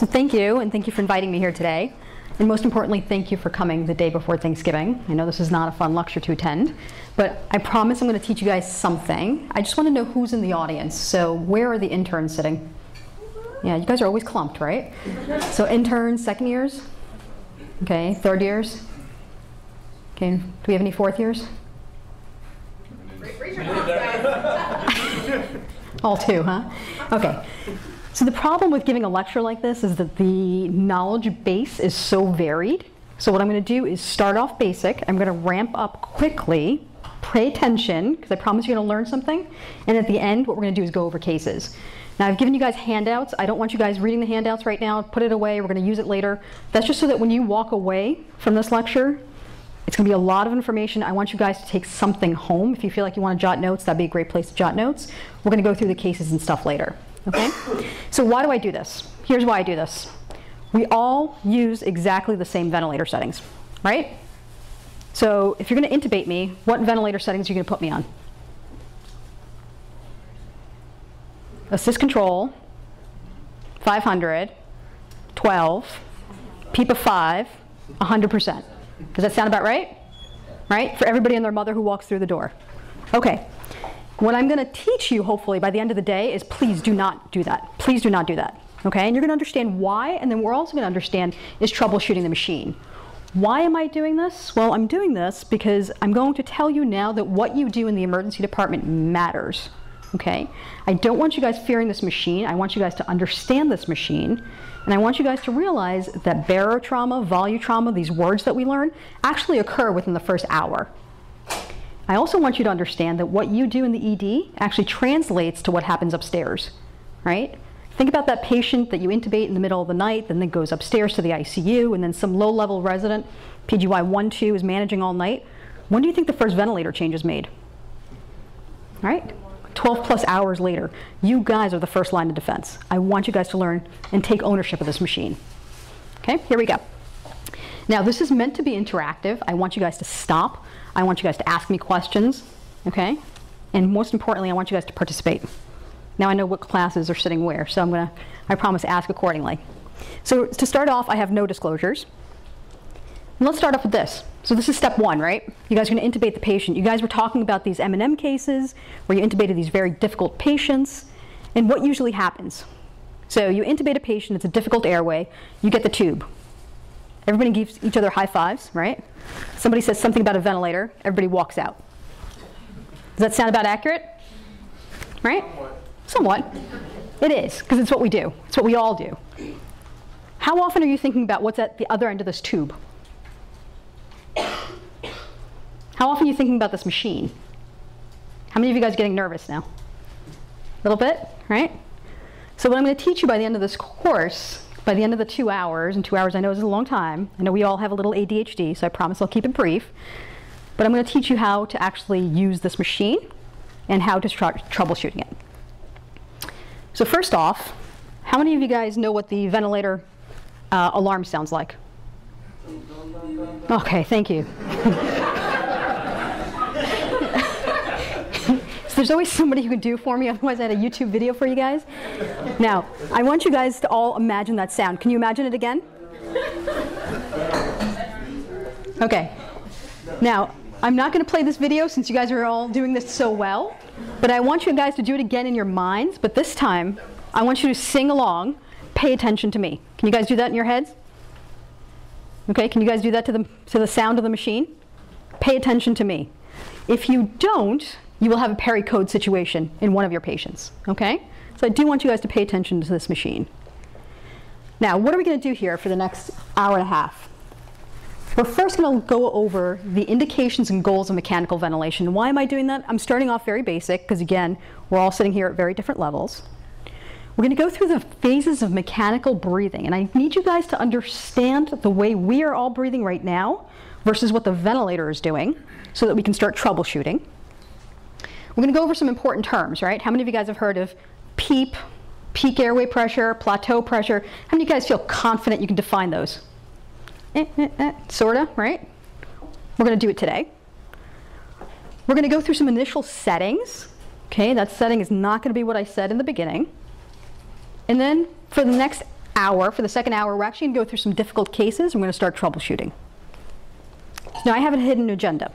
So thank you, and thank you for inviting me here today. And most importantly, thank you for coming the day before Thanksgiving. I know this is not a fun lecture to attend, but I promise I'm going to teach you guys something. I just want to know who's in the audience. So where are the interns sitting? Yeah, you guys are always clumped, right? So interns, second years? Okay, third years? Okay, do we have any fourth years? All two, huh? Okay. So the problem with giving a lecture like this is that the knowledge base is so varied. So what I'm going to do is start off basic. I'm going to ramp up quickly. Pay attention, because I promise you're going to learn something. And at the end, what we're going to do is go over cases. Now I've given you guys handouts. I don't want you guys reading the handouts right now. Put it away. We're going to use it later. That's just so that when you walk away from this lecture, it's going to be a lot of information. I want you guys to take something home. If you feel like you want to jot notes, that'd be a great place to jot notes. We're going to go through the cases and stuff later. Okay? So why do I do this? Here's why I do this. We all use exactly the same ventilator settings, right? So if you're going to intubate me, what ventilator settings are you going to put me on? Assist control, 500, 12, PEEP of 5, 100%. Does that sound about right? Right? For everybody and their mother who walks through the door. Okay. What I'm going to teach you, hopefully, by the end of the day is please do not do that. Please do not do that. Okay? And you're going to understand why, and then we're also going to understand is troubleshooting the machine. Why am I doing this? Well, I'm doing this because I'm going to tell you now that what you do in the emergency department matters. Okay? I don't want you guys fearing this machine. I want you guys to understand this machine. And I want you guys to realize that barotrauma, volutrauma, these words that we learn, actually occur within the first hour. I also want you to understand that what you do in the ED actually translates to what happens upstairs, right? Think about that patient that you intubate in the middle of the night, then goes upstairs to the ICU, and then some low-level resident, PGY 1-2, is managing all night. When do you think the first ventilator change is made? Right? 12 plus hours later. You guys are the first line of defense. I want you guys to learn and take ownership of this machine. Okay, here we go. Now this is meant to be interactive. I want you guys to stop. I want you guys to ask me questions, okay? And most importantly, I want you guys to participate. Now I know what classes are sitting where, so I'm gonna, I promise, ask accordingly. So to start off, I have no disclosures. And let's start off with this. So this is step one, right? You guys are gonna intubate the patient. You guys were talking about these M&M cases where you intubated these very difficult patients. And what usually happens? So you intubate a patient, it's a difficult airway, you get the tube. Everybody gives each other high fives, right? Somebody says something about a ventilator, everybody walks out. Does that sound about accurate? Right? Somewhat. Somewhat. It is, because it's what we do. It's what we all do. How often are you thinking about what's at the other end of this tube? How often are you thinking about this machine? How many of you guys are getting nervous now? A little bit, right? So what I'm going to teach you by the end of this course by the end of the two hours, and two hours I know is a long time, I know we all have a little ADHD, so I promise I'll keep it brief, but I'm going to teach you how to actually use this machine and how to start troubleshooting it. So first off, how many of you guys know what the ventilator uh, alarm sounds like? Okay, thank you. there's always somebody who can do for me, otherwise I had a YouTube video for you guys. Now, I want you guys to all imagine that sound. Can you imagine it again? Okay. Now, I'm not going to play this video since you guys are all doing this so well, but I want you guys to do it again in your minds, but this time, I want you to sing along, pay attention to me. Can you guys do that in your heads? Okay, can you guys do that to the, to the sound of the machine? Pay attention to me. If you don't, you will have a pericode situation in one of your patients, okay? So I do want you guys to pay attention to this machine. Now, what are we going to do here for the next hour and a half? We're first going to go over the indications and goals of mechanical ventilation. Why am I doing that? I'm starting off very basic because, again, we're all sitting here at very different levels. We're going to go through the phases of mechanical breathing, and I need you guys to understand the way we are all breathing right now versus what the ventilator is doing so that we can start troubleshooting. We're going to go over some important terms, right? How many of you guys have heard of PEEP, peak airway pressure, plateau pressure? How many of you guys feel confident you can define those? Eh, eh, eh, sorta, right? We're going to do it today. We're going to go through some initial settings. Okay, that setting is not going to be what I said in the beginning. And then for the next hour, for the second hour, we're actually going to go through some difficult cases. We're going to start troubleshooting. Now, I have a hidden agenda.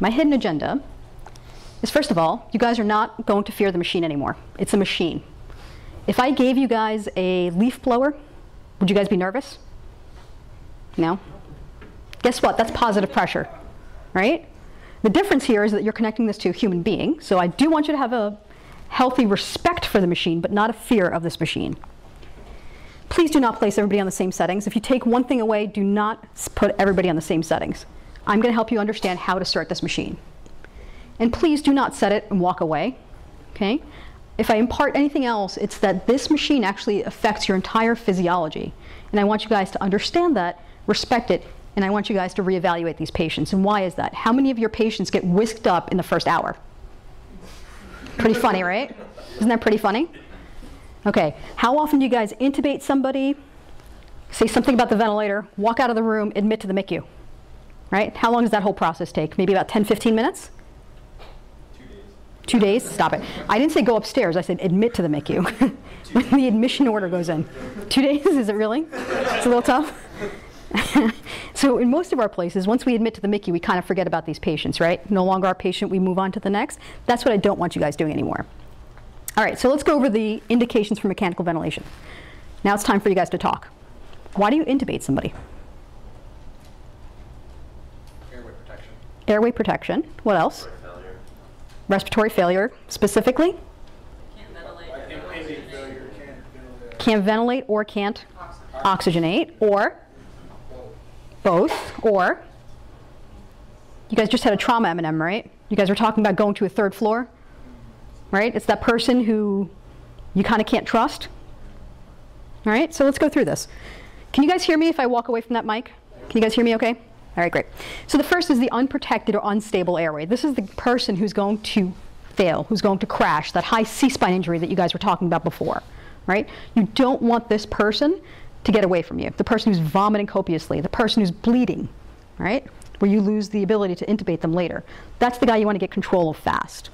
My hidden agenda is first of all, you guys are not going to fear the machine anymore. It's a machine. If I gave you guys a leaf blower, would you guys be nervous? No? Guess what? That's positive pressure, right? The difference here is that you're connecting this to a human being, so I do want you to have a healthy respect for the machine, but not a fear of this machine. Please do not place everybody on the same settings. If you take one thing away, do not put everybody on the same settings. I'm going to help you understand how to start this machine. And please do not set it and walk away. Okay? If I impart anything else, it's that this machine actually affects your entire physiology. And I want you guys to understand that, respect it, and I want you guys to reevaluate these patients. And why is that? How many of your patients get whisked up in the first hour? Pretty funny, right? Isn't that pretty funny? Okay, how often do you guys intubate somebody, say something about the ventilator, walk out of the room, admit to the MICU? Right? How long does that whole process take? Maybe about 10, 15 minutes? Two days. Stop it. I didn't say go upstairs, I said admit to the MICU. when the admission order goes in. Two days? Is it really? It's a little tough? so in most of our places, once we admit to the MICU, we kind of forget about these patients, right? No longer our patient, we move on to the next. That's what I don't want you guys doing anymore. All right, so let's go over the indications for mechanical ventilation. Now it's time for you guys to talk. Why do you intubate somebody? Airway protection. Airway protection. What else? Failure. Respiratory failure, specifically? Can't ventilate. Can't ventilate. Can't ventilate or can't oxygenate, or both, or you guys just had a trauma M&M, right? You guys were talking about going to a third floor, right? It's that person who you kind of can't trust. All right, so let's go through this. Can you guys hear me if I walk away from that mic? Can you guys hear me okay? All right, great. So the first is the unprotected or unstable airway. This is the person who's going to fail, who's going to crash, that high C-spine injury that you guys were talking about before, right? You don't want this person to get away from you. The person who's vomiting copiously, the person who's bleeding, right? Where you lose the ability to intubate them later. That's the guy you want to get control of fast.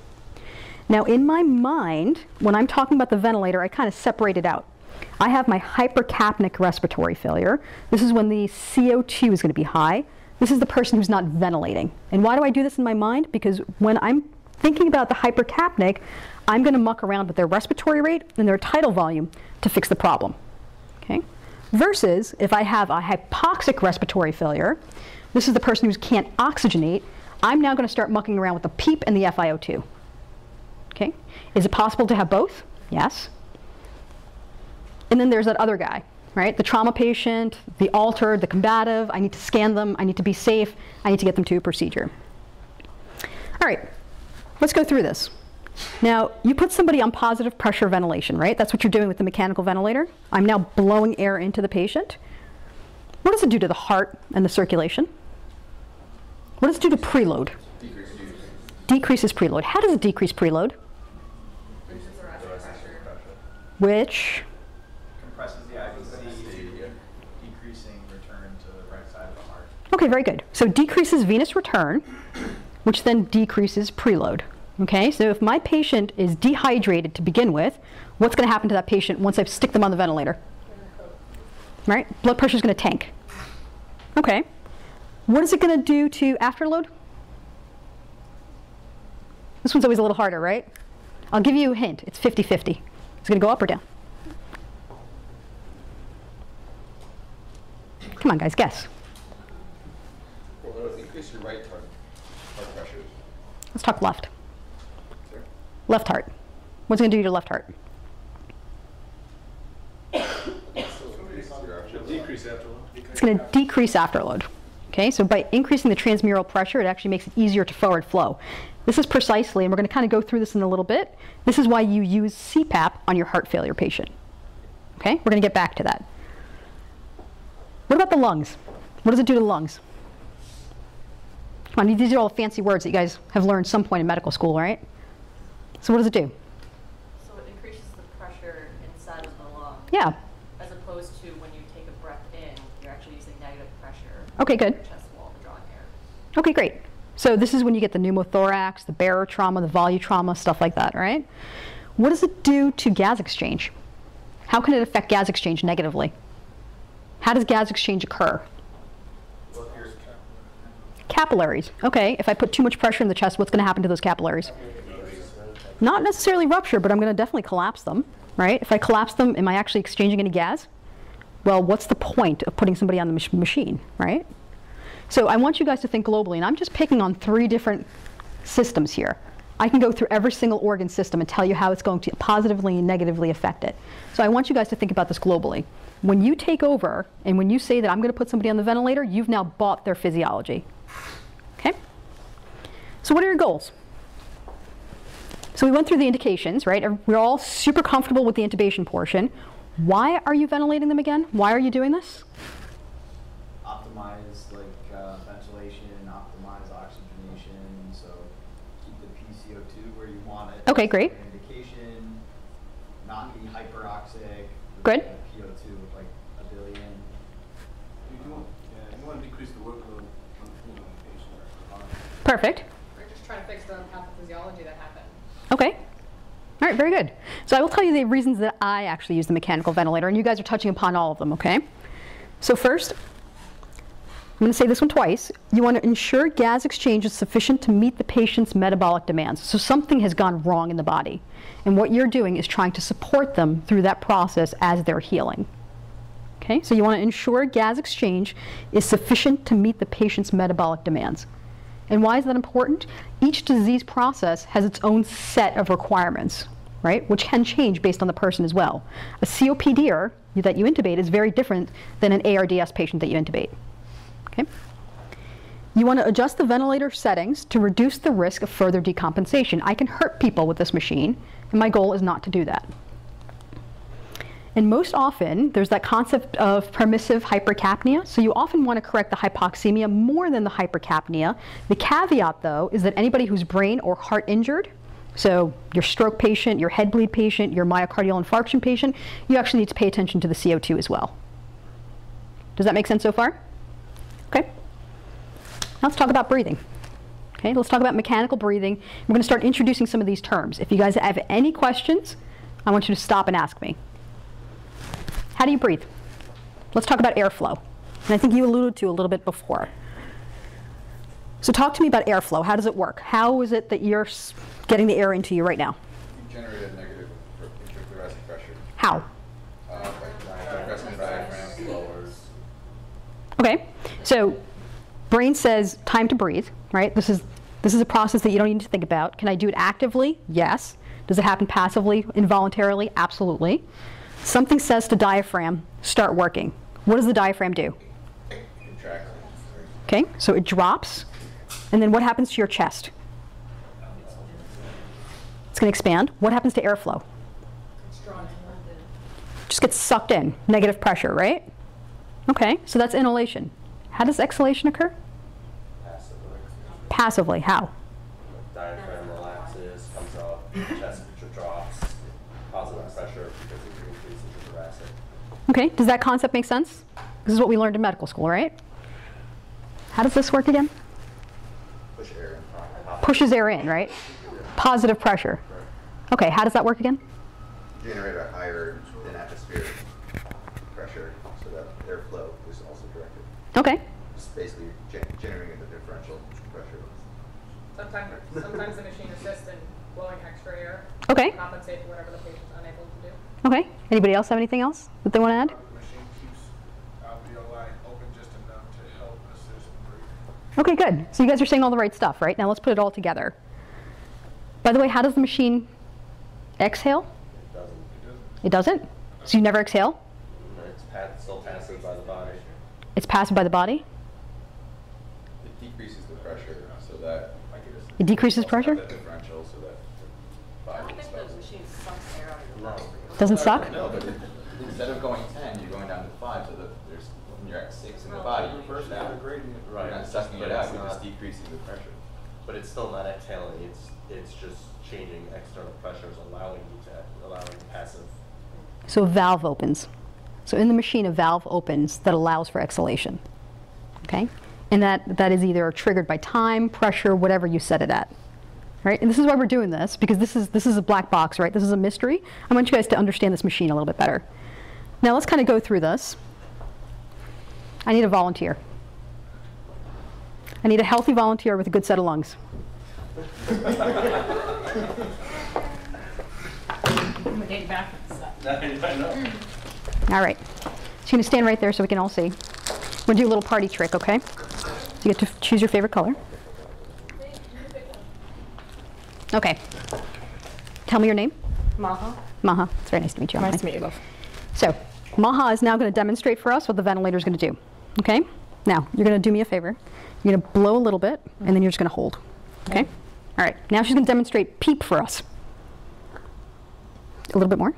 Now, in my mind, when I'm talking about the ventilator, I kind of separate it out. I have my hypercapnic respiratory failure. This is when the CO2 is going to be high. This is the person who's not ventilating. And why do I do this in my mind? Because when I'm thinking about the hypercapnic, I'm going to muck around with their respiratory rate and their tidal volume to fix the problem. Okay? Versus if I have a hypoxic respiratory failure, this is the person who can't oxygenate, I'm now going to start mucking around with the PEEP and the FiO2. Okay? Is it possible to have both? Yes. And then there's that other guy, right? The trauma patient, the altered, the combative. I need to scan them. I need to be safe. I need to get them to a procedure. All right, let's go through this. Now, you put somebody on positive pressure ventilation, right? That's what you're doing with the mechanical ventilator. I'm now blowing air into the patient. What does it do to the heart and the circulation? What does it do to preload? Decreases decreases preload. How does it decrease preload? Which, Compresses the IVC, decreasing return to the right side of the heart. Okay, very good. So decreases venous return, which then decreases preload. Okay, so if my patient is dehydrated to begin with, what's going to happen to that patient once I stick them on the ventilator? Right? Blood pressure is going to tank. Okay. What is it going to do to afterload? This one's always a little harder, right? I'll give you a hint. It's 50 50. It's going to go up or down. Come on, guys, guess. Well, it'll increase your right heart, heart pressure. Let's talk left. Sure. Left heart. What's it going to do to your left heart? It's going to decrease afterload. Okay, so by increasing the transmural pressure, it actually makes it easier to forward flow. This is precisely, and we're going to kind of go through this in a little bit. This is why you use CPAP on your heart failure patient. Okay, we're going to get back to that. What about the lungs? What does it do to the lungs? These are all fancy words that you guys have learned some point in medical school, right? So what does it do? So it increases the pressure inside of the lung. Yeah. As opposed to when you take a breath in, you're actually using negative pressure. Okay, good. chest wall to draw in air. Okay, great. So this is when you get the pneumothorax, the barotrauma, the volutrauma, stuff like that, right? What does it do to gas exchange? how can it affect gas exchange negatively? How does gas exchange occur? Capillaries. Okay, if I put too much pressure in the chest, what's going to happen to those capillaries? Not necessarily rupture, but I'm going to definitely collapse them, right? If I collapse them, am I actually exchanging any gas? Well, what's the point of putting somebody on the mach- machine, right? So I want you guys to think globally, and I'm just picking on three different systems here. I can go through every single organ system and tell you how it's going to positively and negatively affect it. So I want you guys to think about this globally. When you take over and when you say that I'm going to put somebody on the ventilator, you've now bought their physiology. Okay? So what are your goals? So we went through the indications, right? We're all super comfortable with the intubation portion. Why are you ventilating them again? Why are you doing this? optimize like uh, ventilation, optimize oxygenation, so keep the PCO2 where you want it. Okay, great. Indication, not be hyperoxic. Good. uh, PO2 of like a billion. You do, yeah, you want to decrease the workload on the you know, the patient Perfect. To fix the pathophysiology that happened. Okay. All right, very good. So I will tell you the reasons that I actually use the mechanical ventilator, and you guys are touching upon all of them, okay? So first, I'm going to say this one twice. You want to ensure gas exchange is sufficient to meet the patient's metabolic demands. So something has gone wrong in the body, and what you're doing is trying to support them through that process as they're healing. Okay, so you want to ensure gas exchange is sufficient to meet the patient's metabolic demands. And why is that important? Each disease process has its own set of requirements, right? Which can change based on the person as well. A COPDer that you intubate is very different than an ARDS patient that you intubate. Okay? You want to adjust the ventilator settings to reduce the risk of further decompensation. I can hurt people with this machine, and my goal is not to do that. And most often, there's that concept of permissive hypercapnia. So you often want to correct the hypoxemia more than the hypercapnia. The caveat, though, is that anybody who's brain or heart injured, so your stroke patient, your head bleed patient, your myocardial infarction patient, you actually need to pay attention to the CO2 as well. Does that make sense so far? Okay. Now let's talk about breathing. Okay, let's talk about mechanical breathing. We're going to start introducing some of these terms. If you guys have any questions, I want you to stop and ask me. How do you breathe? Let's talk about airflow. And I think you alluded to a little bit before. So talk to me about airflow. How does it work? How is it that you're getting the air into you right now? You generate a negative intrathoracic pressure, How? uh, like diaphragm, lowers. Okay. So brain says time to breathe, right? This is this is a process that you don't need to think about. Can I do it actively? Yes. Does it happen passively, involuntarily? Absolutely. Something says to diaphragm, start working. What does the diaphragm do? Okay, so it drops, and then what happens to your chest? It's going to expand. What happens to airflow? Just gets sucked in, negative pressure, right? Okay, so that's inhalation. How does exhalation occur? Passively, how? diaphragm Okay, does that concept make sense? This is what we learned in medical school, right? How does this work again? Push air in. Pushes air in, right? Positive pressure. Okay, how does that work again? generate a higher than atmospheric pressure so that airflow is also directed. Okay, It's basically gen- generating the differential pressure. Sometimes, sometimes the machine assists in blowing extra air. Okay. to Compensate for whatever the patient's unable to do. okay. Anybody else have anything else that they want to add? The machine keeps alveoli open just enough to help assist breathing. Okay, good. So you guys are saying all the right stuff, right? Now let's put it all together. By the way, how does the machine exhale? It doesn't, It doesn't? So you never exhale? it's pa- still passive by the body. It's passive by the body? It decreases the pressure so that. It decreases pressure? The differential so that the I body don't think expels the it. machine sucks air out of your No. lungs. Doesn't suck? No, but it, instead of going ten, you're going down to five, so that there's, when you're at six in the body, you push First, down. the gradient. Right. You're not sucking But it out, it's you're just decreasing the pressure. But it's still not exhaling, it's, it's just changing external pressures, allowing you to, allowing passive. So a valve opens. So in the machine, a valve opens that allows for exhalation. Okay? And that, that is either triggered by time, pressure, whatever you set it at. Right? And this is why we're doing this, because this is, this is a black box, right? This is a mystery. I want you guys to understand this machine a little bit better. Now let's kind of go through this. I need a volunteer. I need a healthy volunteer with a good set of lungs. I'm gonna get back. All right. So you're going to stand right there so we can all see. To do a little party trick, okay? You get to choose your favorite color. Okay. Tell me your name. Maha. Maha. It's very nice to meet you. Nice to meet you both. So, Maha is now going to demonstrate for us what the ventilator is going to do. Okay? Now, you're going to do me a favor. You're going to blow a little bit, and then you're just going to hold. Okay? All right. Now she's going to demonstrate PEEP for us. A little bit more.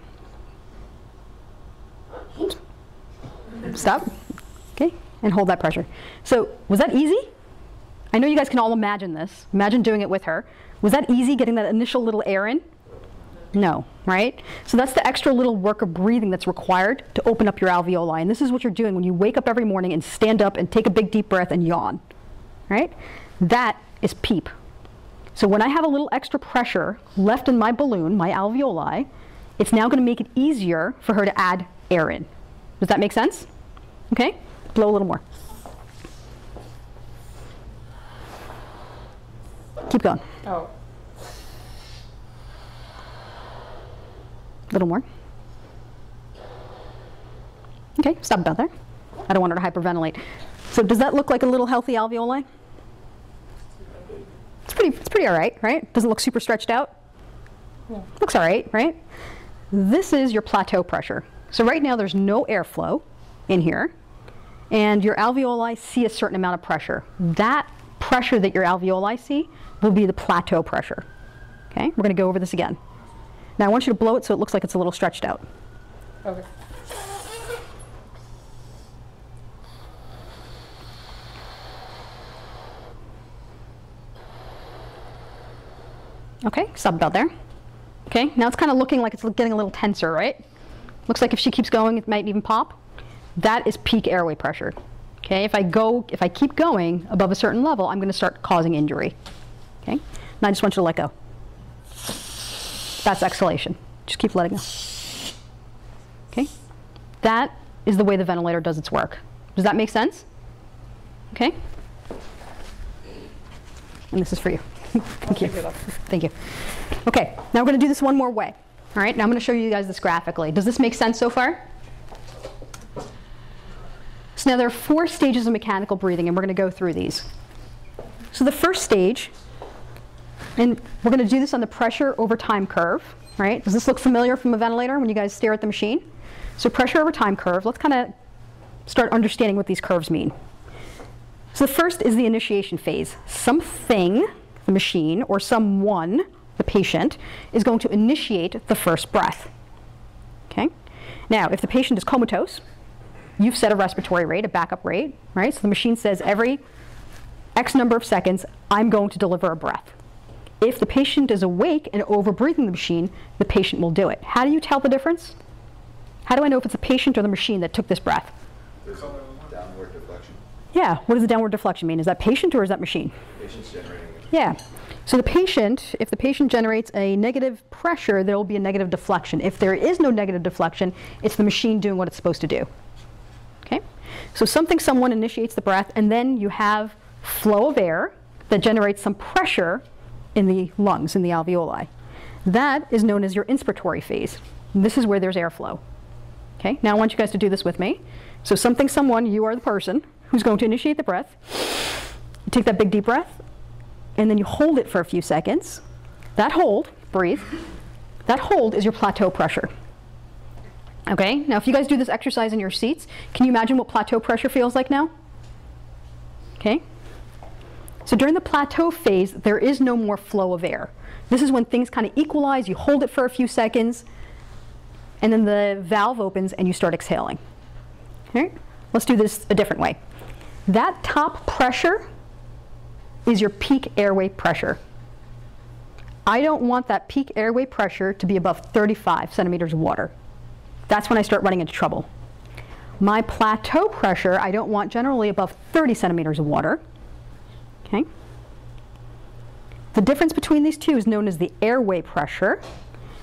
Stop. Okay? And hold that pressure. So, was that easy? I know you guys can all imagine this. Imagine doing it with her. Was that easy getting that initial little air in? No, right? So that's the extra little work of breathing that's required to open up your alveoli. And this is what you're doing when you wake up every morning and stand up and take a big deep breath and yawn, right? That is PEEP. So when I have a little extra pressure left in my balloon, my alveoli, it's now going to make it easier for her to add air in. Does that make sense? Okay? Blow a little more. Keep going. Oh. Little more. Okay, stop about there. I don't want her to hyperventilate. So does that look like a little healthy alveoli? It's pretty, it's pretty all right, right? Doesn't look super stretched out? Looks all right, right? This is your plateau pressure. So right now there's no airflow in here, and your alveoli see a certain amount of pressure. That pressure that your alveoli see will be the plateau pressure. Okay, we're going to go over this again. Now I want you to blow it so it looks like it's a little stretched out. Okay. Okay, stop about there. Okay, now it's kind of looking like it's getting a little tenser, right? Looks like if she keeps going, it might even pop. That is peak airway pressure. Okay, if I go, if I keep going above a certain level, I'm going to start causing injury. Okay, and I just want you to let go. That's exhalation. Just keep letting go. Okay, that is the way the ventilator does its work. Does that make sense? Okay, and this is for you. Thank you. Thank you. Okay, now we're going to do this one more way. All right, now I'm going to show you guys this graphically. Does this make sense so far? So now there are four stages of mechanical breathing, and we're going to go through these. So the first stage, and we're going to do this on the pressure over time curve, right? Does this look familiar from a ventilator when you guys stare at the machine? So pressure over time curve, let's kind of start understanding what these curves mean. So the first is the initiation phase. Something, the machine, or someone, the patient, is going to initiate the first breath. Okay? Now, if the patient is comatose, you've set a respiratory rate, a backup rate, right? So the machine says every X number of seconds, I'm going to deliver a breath. If the patient is awake and over-breathing the machine, the patient will do it. How do you tell the difference? How do I know if it's the patient or the machine that took this breath? There's a downward deflection. Yeah, what does the downward deflection mean? Is that patient or is that machine? Patient's generating it. Yeah. So the patient, if the patient generates a negative pressure, there will be a negative deflection. If there is no negative deflection, it's the machine doing what it's supposed to do. Okay? So something, someone initiates the breath, and then you have flow of air that generates some pressure in the lungs, in the alveoli. That is known as your inspiratory phase. This is where there's airflow. Okay? Now I want you guys to do this with me. So something, someone, you are the person who's going to initiate the breath. You take that big deep breath, and then you hold it for a few seconds. That hold, breathe, that hold is your plateau pressure. Okay, now if you guys do this exercise in your seats, can you imagine what plateau pressure feels like now? Okay, so during the plateau phase, there is no more flow of air. This is when things kind of equalize, you hold it for a few seconds, and then the valve opens and you start exhaling. All right, let's do this a different way. That top pressure is your peak airway pressure. I don't want that peak airway pressure to be above 35 centimeters of water. That's when I start running into trouble. My plateau pressure, I don't want generally above 30 centimeters of water. Okay? The difference between these two is known as the airway pressure,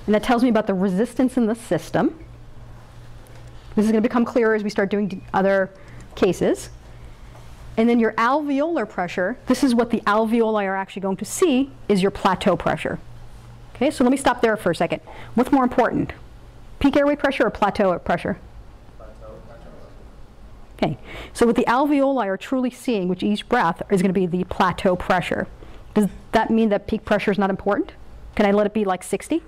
and that tells me about the resistance in the system. This is going to become clearer as we start doing other cases. And then your alveolar pressure, this is what the alveoli are actually going to see, is your plateau pressure. Okay, so let me stop there for a second. What's more important, peak airway pressure or plateau pressure? Okay, so what the alveoli are truly seeing with each breath is going to be the plateau pressure. Does that mean that peak pressure is not important? Can I let it be like 60?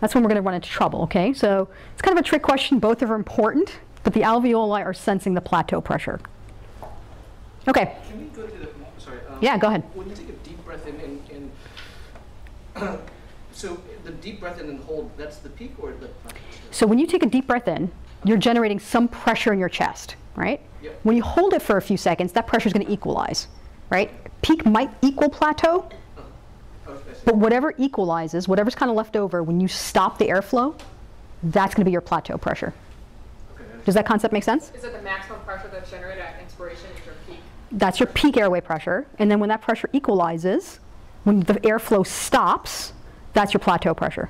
That's when we're going to run into trouble, okay? So it's kind of a trick question. Both are important, but the alveoli are sensing the plateau pressure. Okay, Can we go to the, sorry. um, Yeah, go ahead. When you take a deep breath in and, and, so the deep breath in and hold, that's the peak or the plateau? so when you take a deep breath in, you're generating some pressure in your chest, right? Yep. When you hold it for a few seconds, that pressure is going to equalize, right? Peak might equal plateau, I see. but whatever equalizes, whatever's kind of left over, when you stop the airflow, that's going to be your plateau pressure. Okay, Does that concept make sense? Is it the maximum pressure that's generated at inspiration is your peak? That's your peak airway pressure. And then when that pressure equalizes, when the airflow stops, that's your plateau pressure.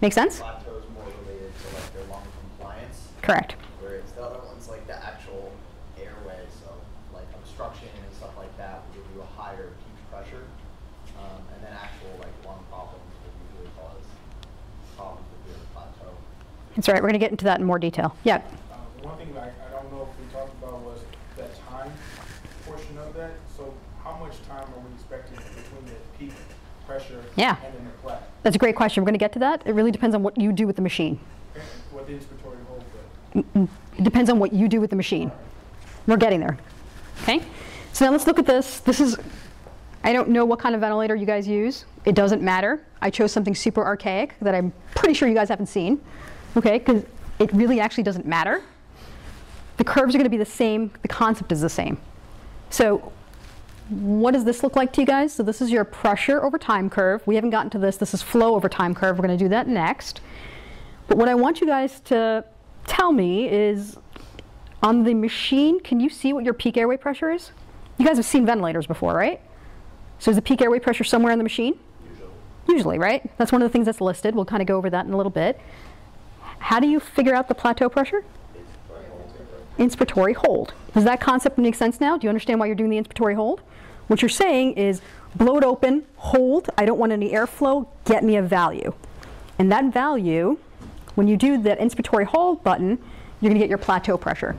Make sense? Plateau is more related to like their lung compliance, Correct. whereas the other one's like the actual airway, so like obstruction and stuff like that will give you a higher peak pressure. Um, and then actual like lung problems will usually cause problems with your plateau. That's right. We're going to get into that in more detail. Yeah. Um, One thing I, I don't know if we talked about was that time portion of that. So how much time are we expecting between the peak pressure Yeah. and then the flat? That's a great question. We're going to get to that. It really depends on what you do with the machine. Okay, What the inspiratory hold, but It depends on what you do with the machine. We're getting there. Okay? So now let's look at this. This is, I don't know what kind of ventilator you guys use. It doesn't matter. I chose something super archaic that I'm pretty sure you guys haven't seen. Okay? Because it really actually doesn't matter. The curves are going to be the same. The concept is the same. So what does this look like to you guys? So this is your pressure over time curve. We haven't gotten to this. This is flow over time curve. We're going to do that next. But what I want you guys to tell me is on the machine, can you see what your peak airway pressure is? You guys have seen ventilators before, right? So is the peak airway pressure somewhere in the machine? Usually. Usually, right? That's one of the things that's listed. We'll kind of go over that in a little bit. How do you figure out the plateau pressure? Inspiratory hold. Does that concept make sense now? Do you understand why you're doing the inspiratory hold? What you're saying is blow it open, hold, I don't want any airflow, get me a value. And that value, when you do that inspiratory hold button, you're going to get your plateau pressure.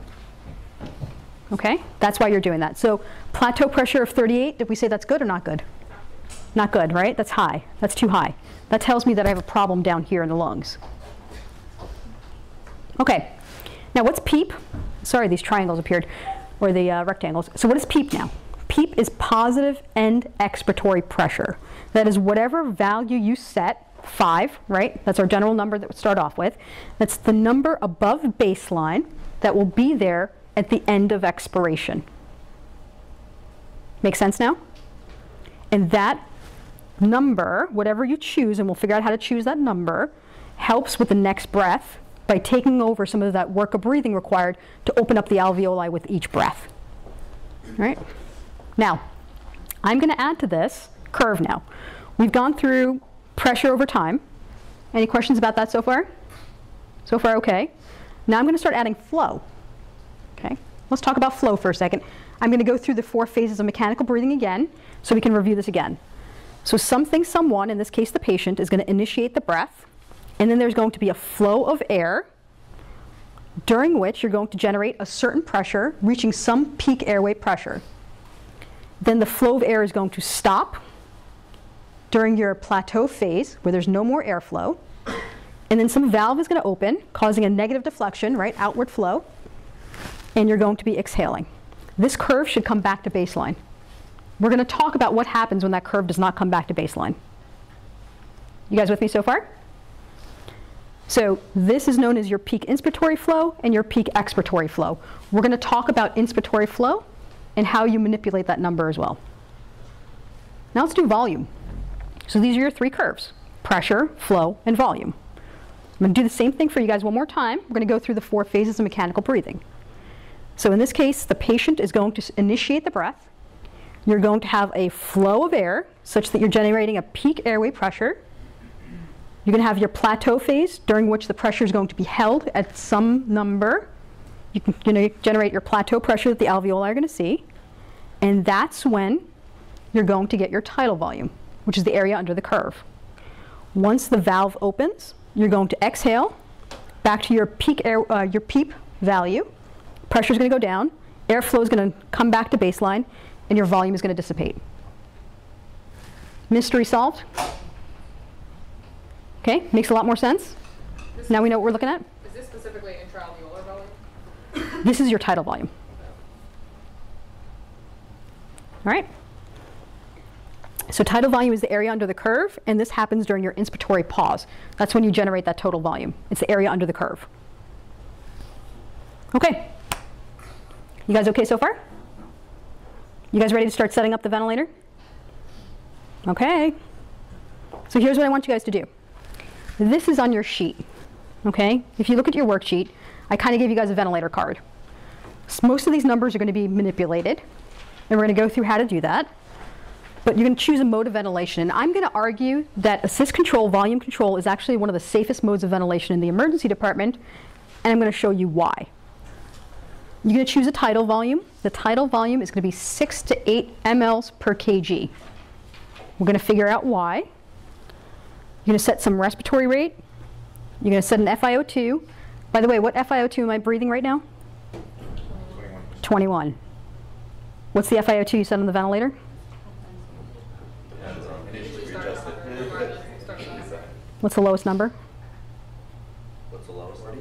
Okay? That's why you're doing that. So plateau pressure of 38, did we say that's good or not good? Not good, right? That's high. That's too high. That tells me that I have a problem down here in the lungs. Okay. Now what's PEEP? Sorry, these triangles appeared, or the uh, rectangles. So what is PEEP now? PEEP is positive end expiratory pressure. That is whatever value you set, five, right? That's our general number that we start off with. That's the number above baseline that will be there at the end of expiration. Make sense now? And that number, whatever you choose, and we'll figure out how to choose that number, helps with the next breath by taking over some of that work of breathing required to open up the alveoli with each breath. All right? Now, I'm going to add to this curve now. We've gone through pressure over time. Any questions about that so far? So far, okay. Now I'm going to start adding flow. Okay, let's talk about flow for a second. I'm going to go through the four phases of mechanical breathing again so we can review this again. So something, someone, in this case the patient, is going to initiate the breath, and then there's going to be a flow of air during which you're going to generate a certain pressure reaching some peak airway pressure. Then the flow of air is going to stop during your plateau phase where there's no more airflow. And then some valve is going to open, causing a negative deflection, right, outward flow. And you're going to be exhaling. This curve should come back to baseline. We're going to talk about what happens when that curve does not come back to baseline. You guys with me so far? So this is known as your peak inspiratory flow and your peak expiratory flow. We're going to talk about inspiratory flow and how you manipulate that number as well. Now let's do volume. So these are your three curves, pressure, flow, and volume. I'm going to do the same thing for you guys one more time. We're going to go through the four phases of mechanical breathing. So in this case, the patient is going to initiate the breath. You're going to have a flow of air such that you're generating a peak airway pressure. You're going to have your plateau phase during which the pressure is going to be held at some number. You can you know, generate your plateau pressure that the alveoli are going to see. And that's when you're going to get your tidal volume, which is the area under the curve. Once the valve opens, you're going to exhale back to your peak air, uh, your PEEP value. Pressure is going to go down. Airflow is going to come back to baseline, and your volume is going to dissipate. Mystery solved? Okay, makes a lot more sense. This- Now we know what we're looking at. Is this specifically intraalveolar volume? This is your tidal volume. All right? So tidal volume is the area under the curve, and this happens during your inspiratory pause. That's when you generate that total volume. It's the area under the curve. Okay. You guys okay so far? You guys ready to start setting up the ventilator? Okay. So here's what I want you guys to do. This is on your sheet, okay? If you look at your worksheet, I kind of gave you guys a ventilator card. S- Most of these numbers are going to be manipulated, and we're going to go through how to do that. But you're going to choose a mode of ventilation. And I'm going to argue that assist control, volume control, is actually one of the safest modes of ventilation in the emergency department, and I'm going to show you why. You're going to choose a tidal volume. The tidal volume is going to be 6 to 8 mLs per kg. We're going to figure out why. You're going to set some respiratory rate. You're going to set an FiO2. By the way, what FiO2 am I breathing right now? 21. What's the FiO2 you set on the ventilator? Usually start at 100, regardless, start at 100. What's the lowest number? What's the lowest number?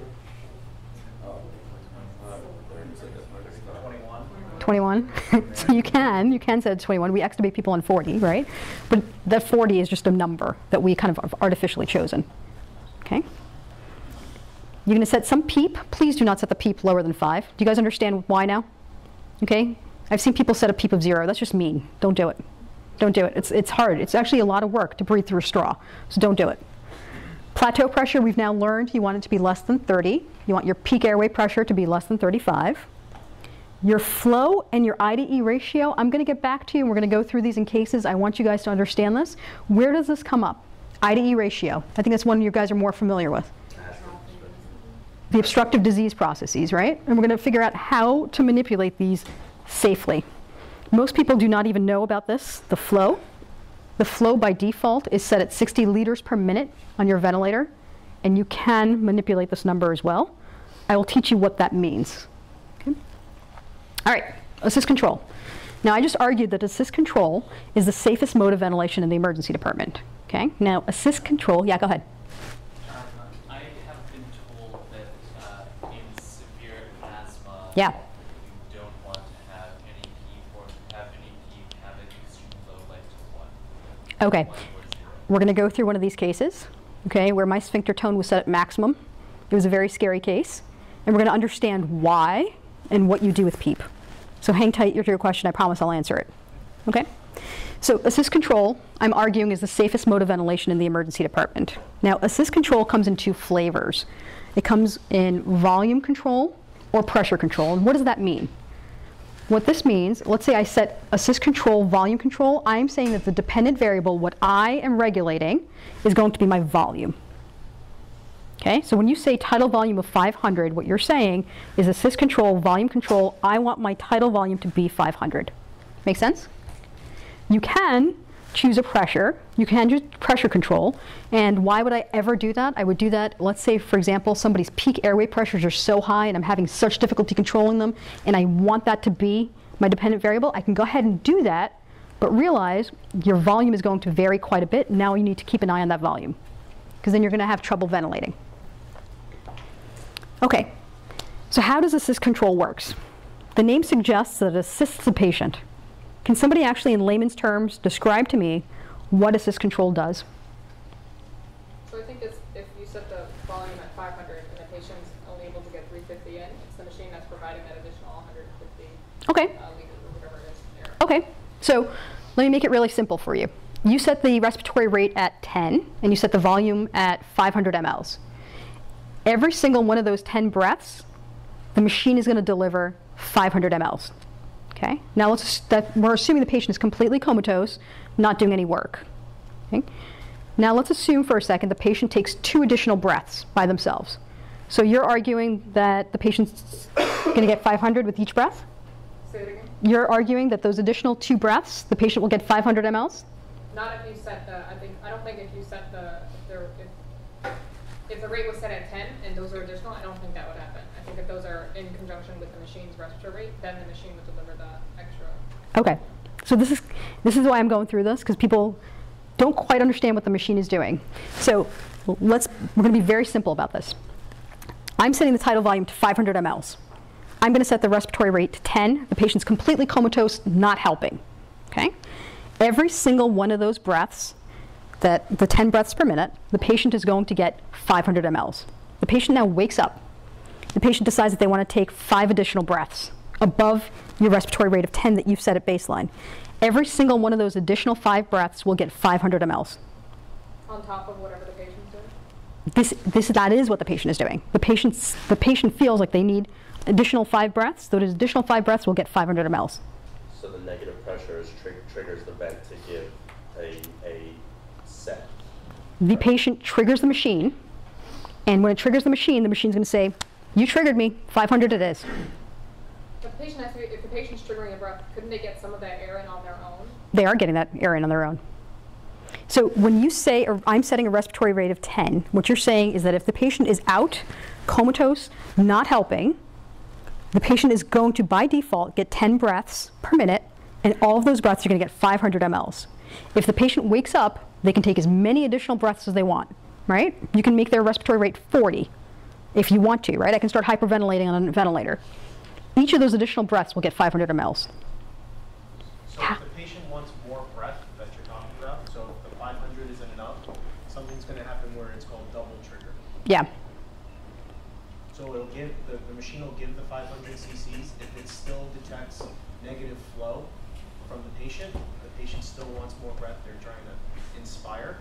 Twenty-one. 21. so you can, you can set 21. We extubate people on 40, right? But that 40 is just a number that we kind of have artificially chosen. Okay? You're going to set some PEEP. Please do not set the PEEP lower than 5. Do you guys understand why now? Okay? I've seen people set a PEEP of 0. That's just mean. Don't do it. Don't do it. It's, it's hard. It's actually a lot of work to breathe through a straw. So don't do it. Plateau pressure, we've now learned you want it to be less than 30. You want your peak airway pressure to be less than 35. Your flow and your I:E ratio, I'm going to get back to you and we're going to go through these in cases. I want you guys to understand this. Where does this come up? I:E ratio. I think that's one you guys are more familiar with. The obstructive disease processes, right? And we're going to figure out how to manipulate these safely. Most people do not even know about this, the flow. The flow by default is set at 60 liters per minute on your ventilator, and you can manipulate this number as well. I will teach you what that means. Okay? All right, assist control. Now, I just argued that assist control is the safest mode of ventilation in the emergency department. Okay? Now, assist control, yeah, go ahead. Um, I have been told that uh, in severe asthma, Yeah. you don't want to have any PEEP or have any PEEP have an extreme low like to one. Okay. We're going to go through one of these cases, okay, where my sphincter tone was set at maximum. It was a very scary case. And we're going to understand why and what you do with PEEP. So hang tight to your question. I promise I'll answer it. Okay? So assist control, I'm arguing, is the safest mode of ventilation in the emergency department. Now, assist control comes in two flavors. It comes in volume control or pressure control. And what does that mean? What this means, let's say I set assist control, volume control, I'm saying that the dependent variable, what I am regulating, is going to be my volume. Okay, so when you say tidal volume of 500, what you're saying is assist control, volume control, I want my tidal volume to be 500. Make sense? You can choose a pressure, you can choose pressure control, and why would I ever do that? I would do that, let's say, for example, somebody's peak airway pressures are so high and I'm having such difficulty controlling them, and I want that to be my dependent variable, I can go ahead and do that, but realize your volume is going to vary quite a bit. Now you need to keep an eye on that volume, because then you're going to have trouble ventilating. Okay, so how does assist control works? The name suggests that it assists the patient. Can somebody actually, in layman's terms, describe to me what assist control does? So I think it's, if you set the volume at 500 and the patient's only able to get 350 in, it's the machine that's providing that additional 150 Okay, uh, liters or whatever it is there. okay. So let me make it really simple for you. You set the respiratory rate at 10, and you set the volume at 500 mLs. Every single one of those 10 breaths, the machine is going to deliver 500 mLs. Okay? Now let's, that, we're assuming the patient is completely comatose, not doing any work. Okay? Now let's assume for a second the patient takes two additional breaths by themselves. So you're arguing that the patient's going to get 500 with each breath? Say it again. You're arguing that those additional two breaths, the patient will get 500 mLs? Not if you set the, I think, I don't think if you set the, if there, if, if the rate was set at ten and those are additional, I don't think that would happen. I think if those are in conjunction with the machine's respiratory rate, then the machine would deliver the extra. Okay. So this is, this is why I'm going through this, because people don't quite understand what the machine is doing. So let's, we're going to be very simple about this. I'm setting the tidal volume to 500 mLs. I'm going to set the respiratory rate to 10. The patient's completely comatose, not helping. Okay? Every single one of those breaths, that the 10 breaths per minute, the patient is going to get 500 mLs. The patient now wakes up. The patient decides that they want to take five additional breaths above your respiratory rate of 10 that you've set at baseline. Every single one of those additional five breaths will get 500 mLs. On top of whatever the patient's doing. This, this, that is what the patient is doing. The, patient's, the patient feels like they need additional five breaths. Those additional five breaths will get 500 mLs. So the negative pressure is trig- triggers the vent to give a, a set. The patient triggers the machine, and when it triggers the machine, the machine's going to say, "You triggered me. 500 it is." The patient has to, if the patient's triggering a breath, couldn't they get some of that air in on their own? They are getting that air in on their own. So when you say, or I'm setting a respiratory rate of 10, what you're saying is that if the patient is out, comatose, not helping, the patient is going to, by default, get 10 breaths per minute, and all of those breaths are going to get 500 mLs. If the patient wakes up, they can take as many additional breaths as they want, right? You can make their respiratory rate 40 if you want to, right? I can start hyperventilating on a ventilator. Each of those additional breaths will get 500 mLs. So if the patient wants more breath that you're talking about, so if the five hundred isn't enough, something's gonna happen where it's called double trigger. Yeah. So it'll give, the, the machine will give the five hundred cc's, if it still detects negative flow from the patient, the patient still wants more breath, they're trying to inspire,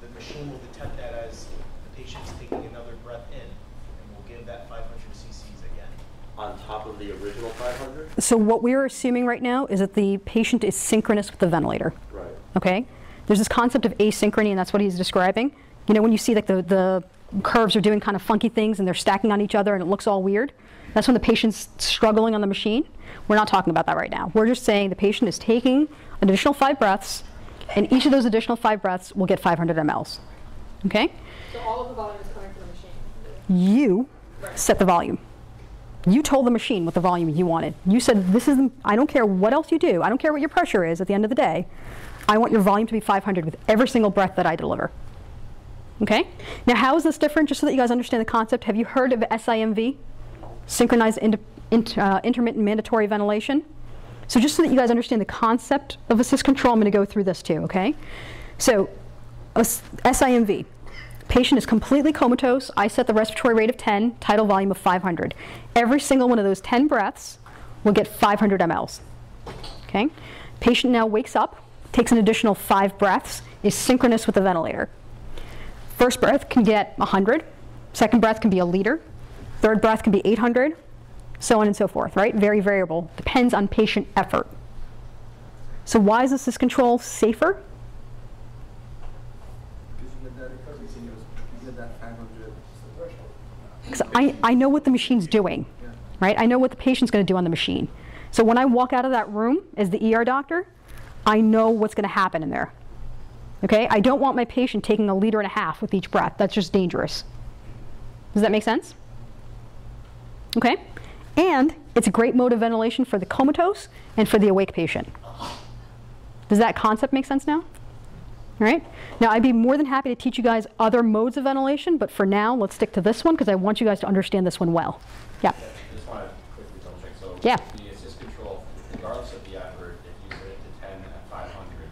the machine will detect that as the patient's taking another breath in, and will give that five hundred cc's again. On top of the original 500? So what we're assuming right now is that the patient is synchronous with the ventilator. Right. Okay? There's this concept of asynchrony, and that's what he's describing. You know, when you see like the, the curves are doing kind of funky things and they're stacking on each other and it looks all weird, that's when the patient's struggling on the machine. We're not talking about that right now. We're just saying the patient is taking an additional five breaths, and each of those additional five breaths will get 500 mLs. Okay? So all of the volume is coming from the machine. You set the volume. You told the machine what the volume you wanted. You said, this is, I don't care what else you do. I don't care what your pressure is at the end of the day. I want your volume to be 500 with every single breath that I deliver. Okay? Now, how is this different? Just so that you guys understand the concept, have you heard of SIMV? Synchronized uh, Intermittent Mandatory Ventilation? So just so that you guys understand the concept of assist control, I'm going to go through this too, okay? So, SIMV. Patient is completely comatose. I set the respiratory rate of 10, tidal volume of 500. Every single one of those 10 breaths will get 500 mLs. Okay? Patient now wakes up, takes an additional five breaths, is synchronous with the ventilator. First breath can get 100, second breath can be a liter, third breath can be 800, so on and so forth, right? Very variable. Depends on patient effort. So why is assist control safer? Because you get that recovery, so you you get that five hundred threshold. Because I, I know what the machine's doing, right? I know what the patient's going to do on the machine. So when I walk out of that room as the ER doctor, I know what's going to happen in there. Okay? I don't want my patient taking a liter and a half with each breath. That's just dangerous. Does that make sense? Okay? And it's a great mode of ventilation for the comatose and for the awake patient. Does that concept make sense now? All right? Now, I'd be more than happy to teach you guys other modes of ventilation, but for now, let's stick to this one because I want you guys to understand this one well. Yeah. Just want to quickly double check, so. Yeah. The assist control, regardless of the effort, if you set it to ten and five hundred,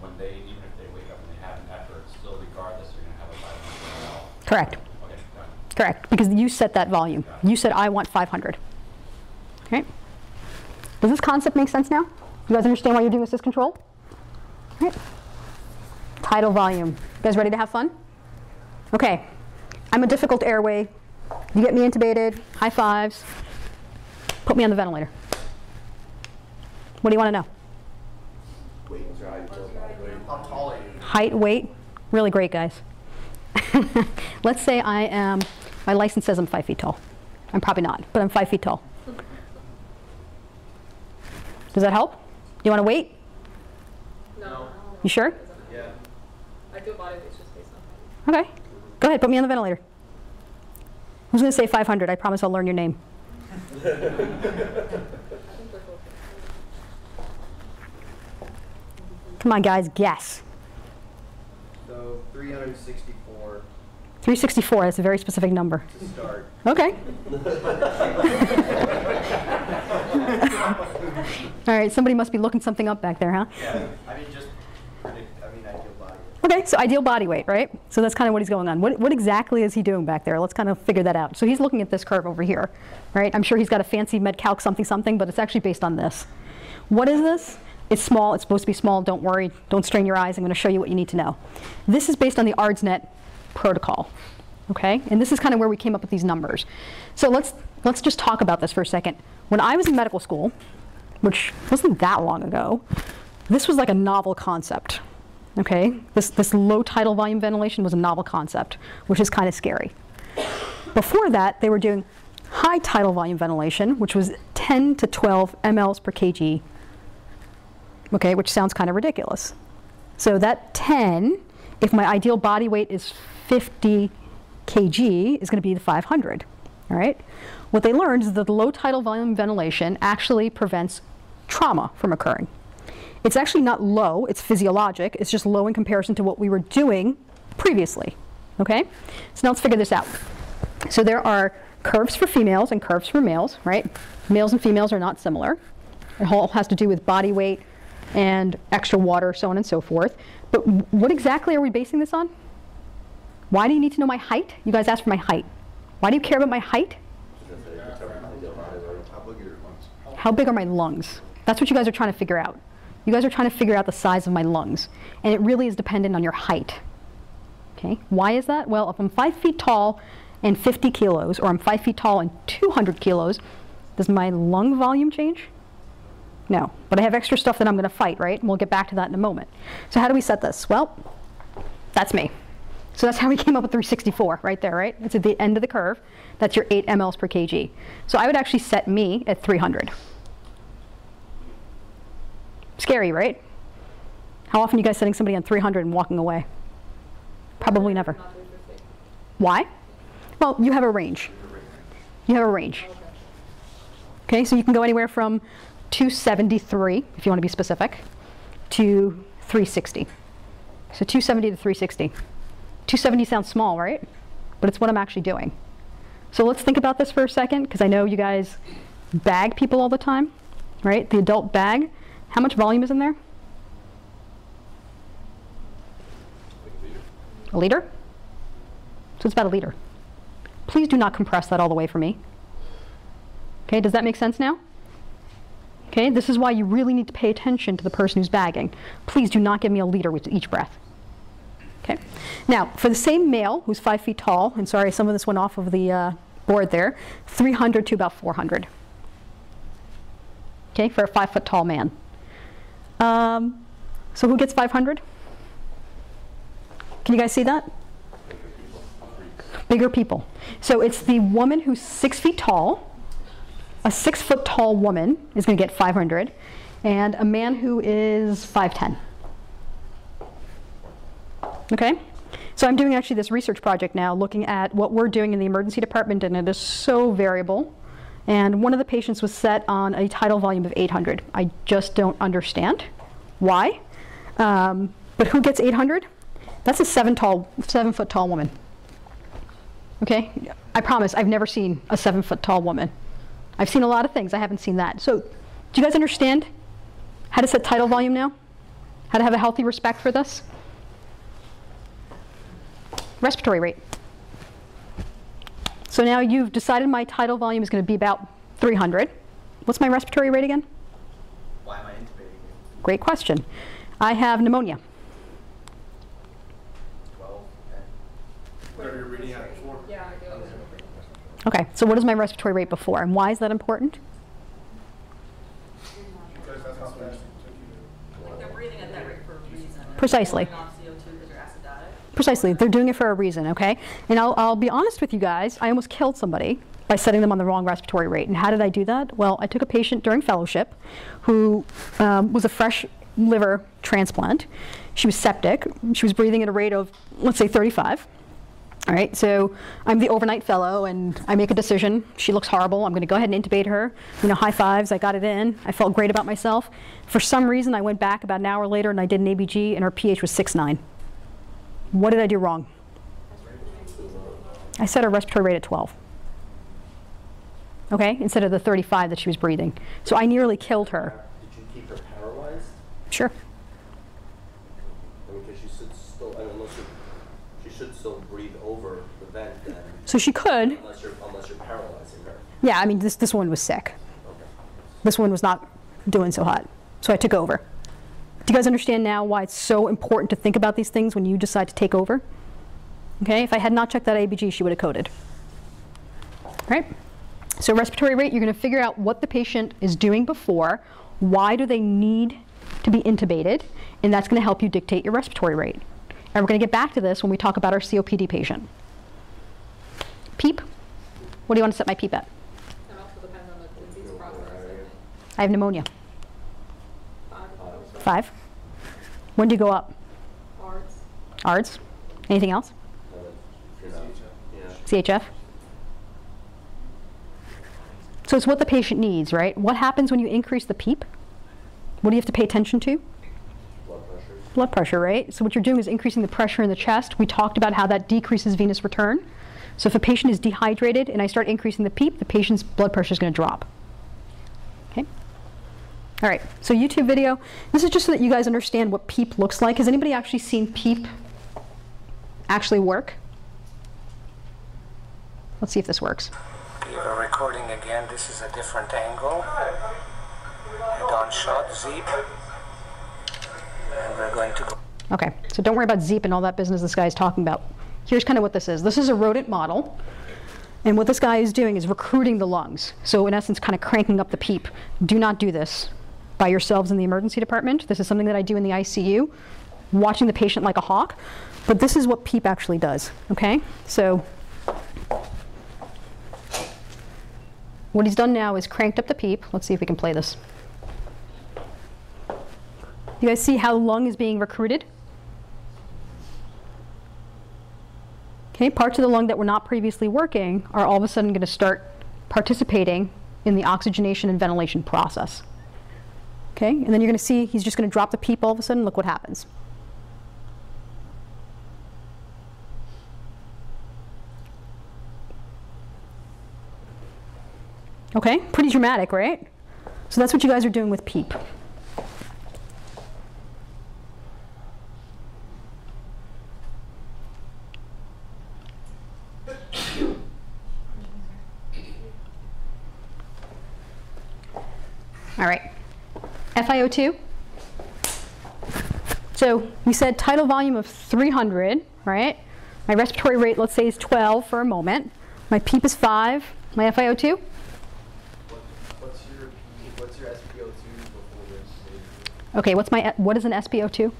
when they, even if they wake up and they have an effort, still regardless, they're gonna have a five hundred ml. Correct. Okay. Correct, because you set that volume. You said, I want 500. Okay? Does this concept make sense now? You guys understand why you're doing assist control? All right. Tidal volume. You guys ready to have fun? Okay. I'm a difficult airway. You get me intubated, high fives, put me on the ventilator. What do you want to know? What's your ideal body weight? How tall are you? Height, weight, really great, guys. Let's say I am, my license says I'm five feet tall. I'm probably not, but I'm five feet tall. Does that help? You want to wait? No. You sure? Yeah. Ideal body weight just based on. Okay. Go ahead, put me on the ventilator. I was going to say 500? I promise I'll learn your name. I think we're both. Come on, guys, guess. So 364 364, that's a very specific number. to start. Okay. All right, somebody must be looking something up back there, huh? Yeah. I mean, just predict. I mean, ideal body. Okay, so ideal body weight, right? So that's kind of what he's going on. What, what exactly is he doing back there? Let's kind of figure that out. So he's looking at this curve over here, right? I'm sure he's got a fancy MedCalc something something, but it's actually based on this. What is this? It's small. It's supposed to be small. Don't worry. Don't strain your eyes. I'm going to show you what you need to know. This is based on the ARDSNet protocol, okay? And this is kind of where we came up with these numbers. So let's let's just talk about this for a second. When I was in medical school, which wasn't that long ago, this was like a novel concept. Okay, this, this low tidal volume ventilation was a novel concept, which is kind of scary. Before that, they were doing high tidal volume ventilation, which was 10 to 12 mLs per kg, okay, which sounds kind of ridiculous. So that 10, if my ideal body weight is 50 kg, is going to be the 500. All right. What they learned is that the low tidal volume ventilation actually prevents trauma from occurring. It's actually not low, it's physiologic. It's just low in comparison to what we were doing previously. Okay? So now let's figure this out. So there are curves for females and curves for males, right? Males and females are not similar. It all has to do with body weight and extra water, so on and so forth. But what exactly are we basing this on? Why do you need to know my height? You guys asked for my height. Why do you care about my height? Because they determine ideal body weight. How big are your lungs? How big are my lungs? That's what you guys are trying to figure out. You guys are trying to figure out the size of my lungs. And it really is dependent on your height. Okay, why is that? Well, if I'm five feet tall and 50 kilos, or I'm five feet tall and 200 kilos, does my lung volume change? No, but I have extra stuff that I'm going to fight, right? And we'll get back to that in a moment. So how do we set this? Well, that's me. So that's how we came up with 364 right there, right? It's at the end of the curve. That's your 8 mLs per kg. So I would actually set me at 300. Scary, right? How often are you guys setting somebody on 300 and walking away? Probably never. Why? Well, you have a range. You have a range. Okay, so you can go anywhere from 273, if you want to be specific, to 360. So 270 to 360. 270 sounds small, right? But it's what I'm actually doing. So let's think about this for a second, because I know you guys bag people all the time, right? The adult bag. How much volume is in there? A liter? So it's about a liter. Please do not compress that all the way for me. Okay, does that make sense now? Okay, this is why you really need to pay attention to the person who's bagging. Please do not give me a liter with each breath. Okay, now for the same male who's five feet tall, and sorry, some of this went off of the uh, board there, 300 to about 400. Okay, for a five foot tall man. Um, so who gets 500? Can you guys see that? Bigger people. So it's the woman who's six feet tall. A six foot tall woman is going to get 500, and a man who is 5'10. Okay? So I'm doing actually this research project now looking at what we're doing in the emergency department, and it is so variable. And one of the patients was set on a tidal volume of 800. I just don't understand why. Um, but who gets 800? That's a seven tall, seven foot tall woman. Okay, I promise I've never seen a seven foot tall woman. I've seen a lot of things. I haven't seen that. So, do you guys understand how to set tidal volume now? How to have a healthy respect for this? Respiratory rate. So now you've decided my tidal volume is going to be about 300. What's my respiratory rate again? Why am I intubating? Great question. I have pneumonia. 12. Okay, so what is my respiratory rate before, and why is that important? Precisely. Precisely. They're doing it for a reason, okay? And I'll, I'll be honest with you guys, I almost killed somebody by setting them on the wrong respiratory rate. And how did I do that? Well, I took a patient during fellowship who um, was a fresh liver transplant. She was septic. She was breathing at a rate of, let's say, 35. All right, so I'm the overnight fellow and I make a decision. She looks horrible. I'm going to go ahead and intubate her. You know, high fives. I got it in. I felt great about myself. For some reason, I went back about an hour later and I did an ABG and her pH was 6.9. What did I do wrong? I set her respiratory rate at 12. Okay, instead of the 35 that she was breathing. So I nearly killed her. Did you keep her paralyzed? Sure. I mean, because she should still, I mean, unless she should still breathe over the vent then, So she could. unless you're, unless you're paralyzing her. Yeah, I mean, this, this one was sick. Okay. This one was not doing so hot. So I took over. Do you guys understand now why it's so important to think about these things when you decide to take over? Okay, if I had not checked that ABG, she would have coded. Right? So respiratory rate, you're going to figure out what the patient is doing before, why do they need to be intubated, and that's going to help you dictate your respiratory rate. And we're going to get back to this when we talk about our COPD patient. PEEP, what do you want to set my PEEP at? It also depends on the disease process, I. I have pneumonia. Five, Five. When do you go up? Arts. ARDS? Anything else? No, that- Yeah. CHF? So it's what the patient needs, right? What happens when you increase the PEEP? What do you have to pay attention to? Blood pressure. Blood pressure, right? So what you're doing is increasing the pressure in the chest. We talked about how that decreases venous return. So if a patient is dehydrated and I start increasing the PEEP, the patient's blood pressure is going to drop. All right, so YouTube video. This is just so that you guys understand what PEEP looks like. Has anybody actually seen PEEP actually work? Let's see if this works. You're recording again. This is a different angle. On shot, Zeep. And we're going to go. Okay, so don't worry about Zeep and all that business this guy is talking about. Here's kind of what this is. This is a rodent model. And what this guy is doing is recruiting the lungs. So in essence, kind of cranking up the PEEP. Do not do this by yourselves in the emergency department. This is something that I do in the ICU, watching the patient like a hawk. But this is what PEEP actually does, okay? So what he's done now is cranked up the PEEP. Let's see if we can play this. You guys see how lung is being recruited? Okay, parts of the lung that were not previously working are all of a sudden going to start participating in the oxygenation and ventilation process. Okay, and then you're going to see he's just going to drop the PEEP all of a sudden. Look what happens. Okay, pretty dramatic, right? So that's what you guys are doing with PEEP. All right, FiO2. So we said tidal volume of 300, right? My respiratory rate, let's say, is 12 for a moment. My PEEP is 5. My FiO2? What, what's your what's your SpO2 before this? Okay, what's my, what is an SpO2?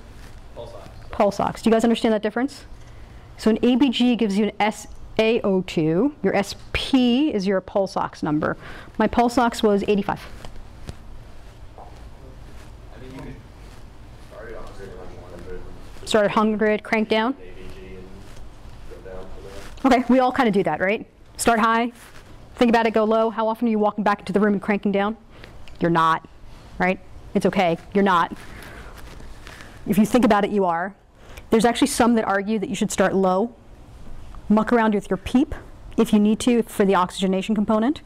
Pulse ox. Pulse ox. Do you guys understand that difference? So an ABG gives you an SaO2. Your SP is your pulse ox number. My pulse ox was 85. I mean, you could start it on a Start at 100, crank down. Okay, we all kind of do that, right? Start high, think about it, go low. How often are you walking back into the room and cranking down? You're not, right? It's okay, you're not. If you think about it, you are. There's actually some that argue that you should start low, muck around with your PEEP if you need to for the oxygenation component,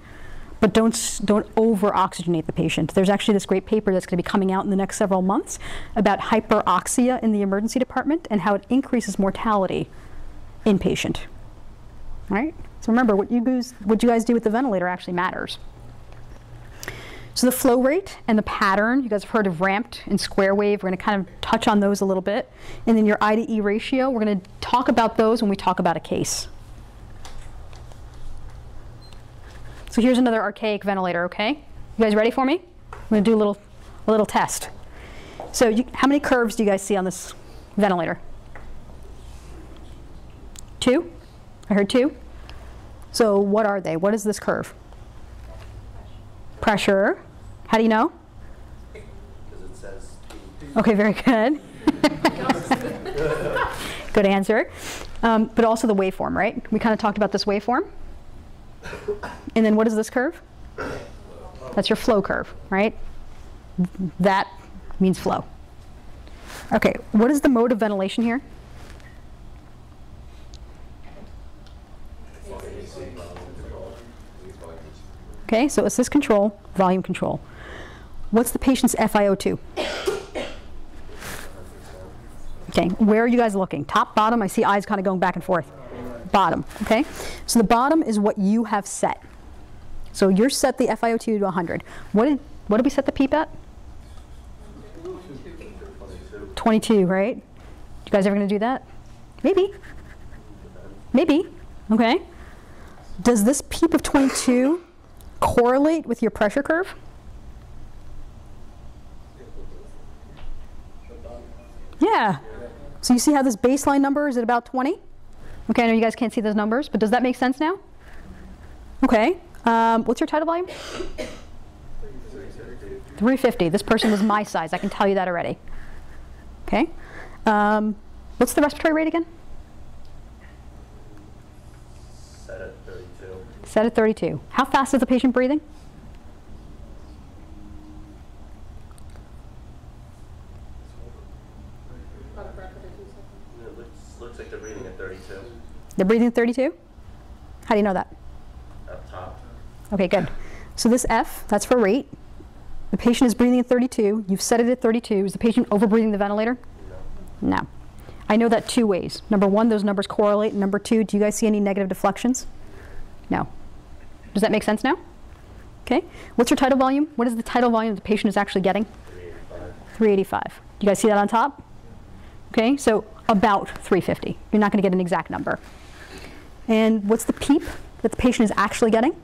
but don't, don't over oxygenate the patient. There's actually this great paper that's going to be coming out in the next several months about hyperoxia in the emergency department and how it increases mortality in patient. All right? So remember, what you guys, what you guys do with the ventilator actually matters. So the flow rate and the pattern, you guys have heard of ramped and square wave. We're going to kind of touch on those a little bit. And then your I to E ratio, we're going to talk about those when we talk about a case. So here's another archaic ventilator, okay? You guys ready for me? I'm going to do a little, a little test. So you, how many curves do you guys see on this ventilator? Two? I heard two. So what are they? What is this curve? Pressure. How do you know? Okay, very good. good answer. Um, but also the waveform, right? We kind of talked about this waveform. And then what is this curve? That's your flow curve, right? That means flow. Okay, what is the mode of ventilation here? Okay, so assist control, volume control. What's the patient's FiO2? Okay, where are you guys looking? Top, bottom? I see eyes kind of going back and forth. Bottom, okay? So the bottom is what you have set. So you're set the FiO2 to 100. What did, what did we set the PEEP at? 22, right? You guys ever to do that? Maybe. Maybe. Okay. Does this PEEP of 22 correlate with your pressure curve? Yeah. So you see how this baseline number is at about 20? Okay, I know you guys can't see those numbers, but does that make sense now? Okay. Um, what's your tidal volume? 350. This person was my size. I can tell you that already. Okay. Um, what's the respiratory rate again? Set at 32. Set at 32. How fast is the patient breathing? Out of breath every two seconds. It looks, looks like they're breathing at 32 They're breathing 32? How do you know that? up top. Okay, good. So this F, that's for rate. The patient is breathing at 32. You've set it at 32. Is the patient overbreathing the ventilator? No. No. I know that two ways. Number one, those numbers correlate. Number two, do you guys see any negative deflections? No. Does that make sense now? Okay. What's your tidal volume? What is the tidal volume the patient is actually getting? 385. 385. Do you guys see that on top? Okay, so about 350. You're not going to get an exact number. And what's the PEEP that the patient is actually getting?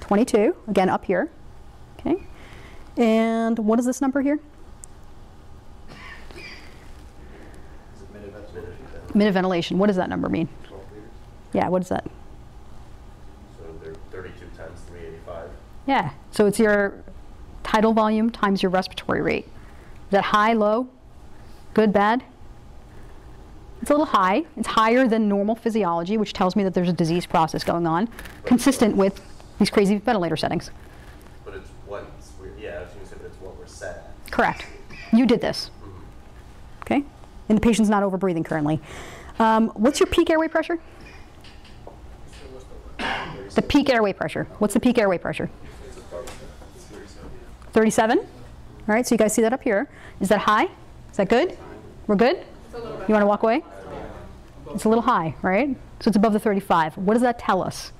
22, again up here. Okay. And what is this number here? minute ventilation? What does that number mean? 12. Yeah, what is that? So they're 32 times 385. Yeah, so it's your tidal volume times your respiratory rate. Is that high, low, good, bad? It's a little high. It's higher than normal physiology, which tells me that there's a disease process going on, consistent with these crazy ventilator settings. But it's what we're, yeah, I was going to say, but it's what we're set at. Correct. You did this. Okay? And the patient's not overbreathing currently. Um, what's your peak airway pressure? The peak airway pressure. What's the peak airway pressure? 37? All right, so you guys see that up here. Is that high? Is that good? We're good? It's a little bit. You want to walk away? It's a little high, right? So it's above the 35. What does that tell us?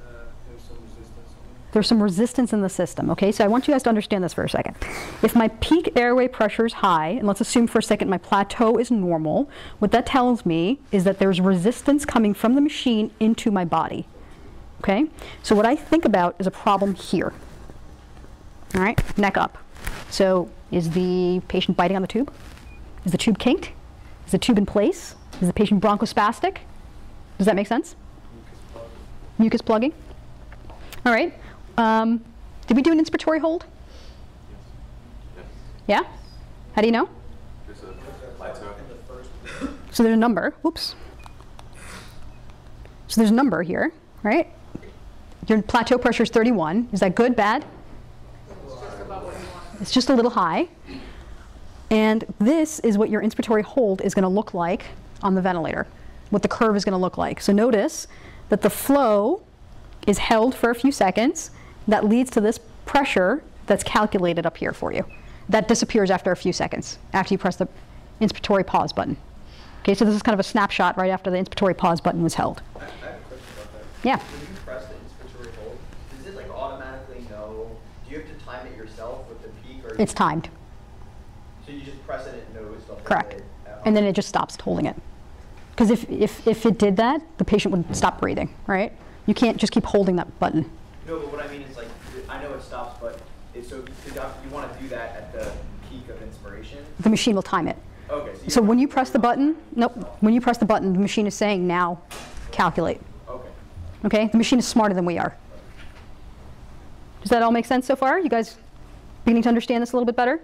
Uh, there's some resistance on it. There's some resistance in the system, okay? So I want you guys to understand this for a second. If my peak airway pressure is high, and let's assume for a second my plateau is normal, what that tells me is that there's resistance coming from the machine into my body, okay? So what I think about is a problem here, all right? Neck up. So is the patient biting on the tube? Is the tube kinked? Is the tube in place? Is the patient bronchospastic? Does that make sense? Mucus plugging? All right. Um, did we do an inspiratory hold? Yeah? How do you know? So there's a number. Oops. So there's a number here, right? Your plateau pressure is 31. Is that good, bad? It's just about what you want. It's just a little high. And this is what your inspiratory hold is going to look like on the ventilator, what the curve is going to look like. So notice that the flow is held for a few seconds. That leads to this pressure that's calculated up here for you. That disappears after a few seconds, after you press the inspiratory pause button. Okay, so this is kind of a snapshot right after the inspiratory pause button was held. I I have a question about that. Yeah. When you press the inspiratory hold, does it like automatically know, do you have to time it yourself with the peak or? It's timed. So you just press it, it knows something? Correct. And then it just stops holding it. Because if, if, if it did that, the patient would stop breathing, right? You can't just keep holding that button. No, but what I mean is like, I know it stops, but it's so, the doc- you wanna do that at the peak of inspiration. The machine will time it. Okay. So, So when you press the button, nope, when you press the button, the machine is saying now calculate. Okay. Okay? The machine is smarter than we are. Does that all make sense so far? You guys beginning to understand this a little bit better?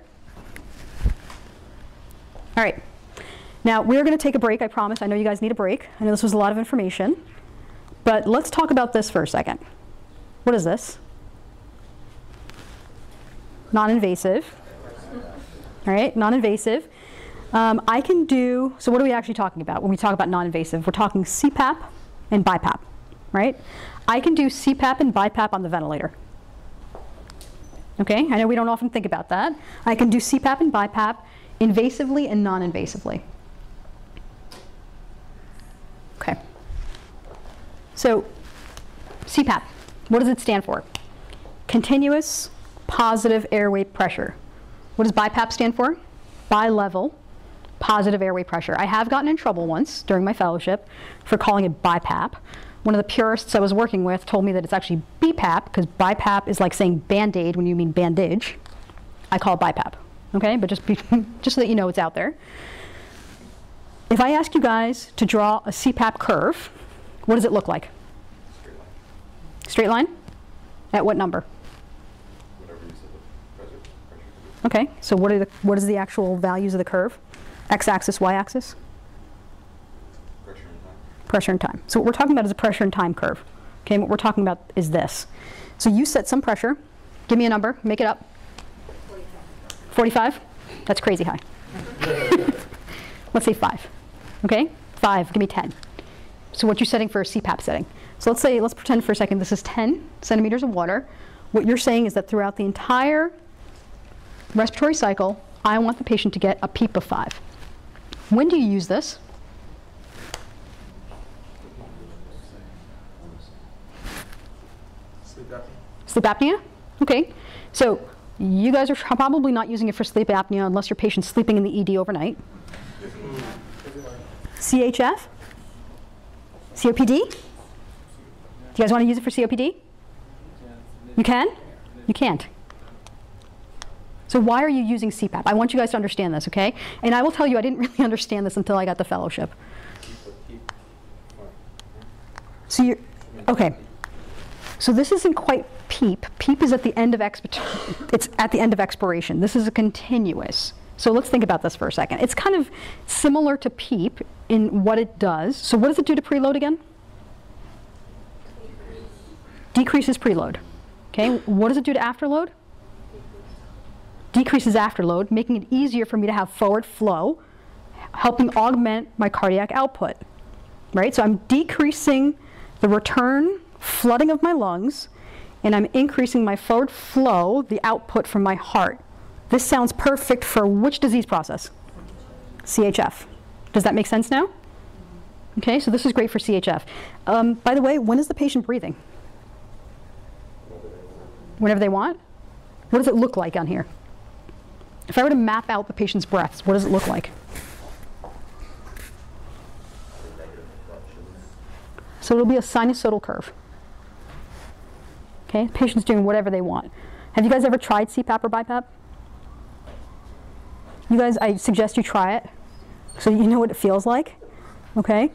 All right. Now, we're going to take a break, I promise. I know you guys need a break. I know this was a lot of information. But let's talk about this for a second. What is this? Non-invasive. All right, non-invasive. Um, I can do, so what are we actually talking about when we talk about non-invasive? We're talking CPAP and BiPAP, right? I can do CPAP and BiPAP on the ventilator. Okay, I know we don't often think about that. I can do CPAP and BiPAP invasively and non-invasively. Okay. So, CPAP, what does it stand for? Continuous positive airway pressure. What does BiPAP stand for? Bi-level positive airway pressure. I have gotten in trouble once during my fellowship for calling it BiPAP. One of the purists I was working with told me that it's actually BPAP because BiPAP is like saying Band-Aid when you mean bandage. I call it BiPAP, okay? But just, be, just so that you know it's out there. If I ask you guys to draw a CPAP curve, what does it look like? Straight line? Straight line? At what number? Whatever you said the pressure, pressure. Okay, so what are the what is the actual values of the curve? X-axis, y-axis? Pressure and time. Pressure and time. So what we're talking about is a pressure and time curve. Okay, and what we're talking about is this. So you set some pressure. Give me a number. Make it up. 45? That's crazy high. let's say 5. Okay? 5. Give me 10. So what you're setting for a CPAP setting. So let's say, let's pretend for a second this is 10 centimeters of water. What you're saying is that throughout the entire respiratory cycle, I want the patient to get a PEEP of 5. When do you use this? Sleep apnea. Sleep apnea? Okay. So you guys are probably not using it for sleep apnea unless your patient's sleeping in the ED overnight. CHF? COPD? Do you guys want to use it for COPD? You can? You can't. So why are you using CPAP? I want you guys to understand this, okay? And I will tell you, I didn't really understand this until I got the fellowship. So you're, okay. So this isn't quite PEEP. PEEP is at the end of it's at the end of expiration. This is a continuous. So let's think about this for a second. It's kind of similar to PEEP in what it does. So what does it do to preload again? Decreases preload. Okay, what does it do to afterload? Decreases afterload, making it easier for me to have forward flow, helping augment my cardiac output. Right? So I'm decreasing the return flooding of my lungs, and I'm increasing my forward flow, the output from my heart. This sounds perfect for which disease process? CHF. Does that make sense now? Okay, so this is great for CHF. Um, by the way, when is the patient breathing? Whenever they want? What does it look like on here? If I were to map out the patient's breaths, what does it look like? So it'll be a sinusoidal curve. Okay, patient's doing whatever they want. Have you guys ever tried CPAP or BiPAP? You guys, I suggest you try it so you know what it feels like. Okay?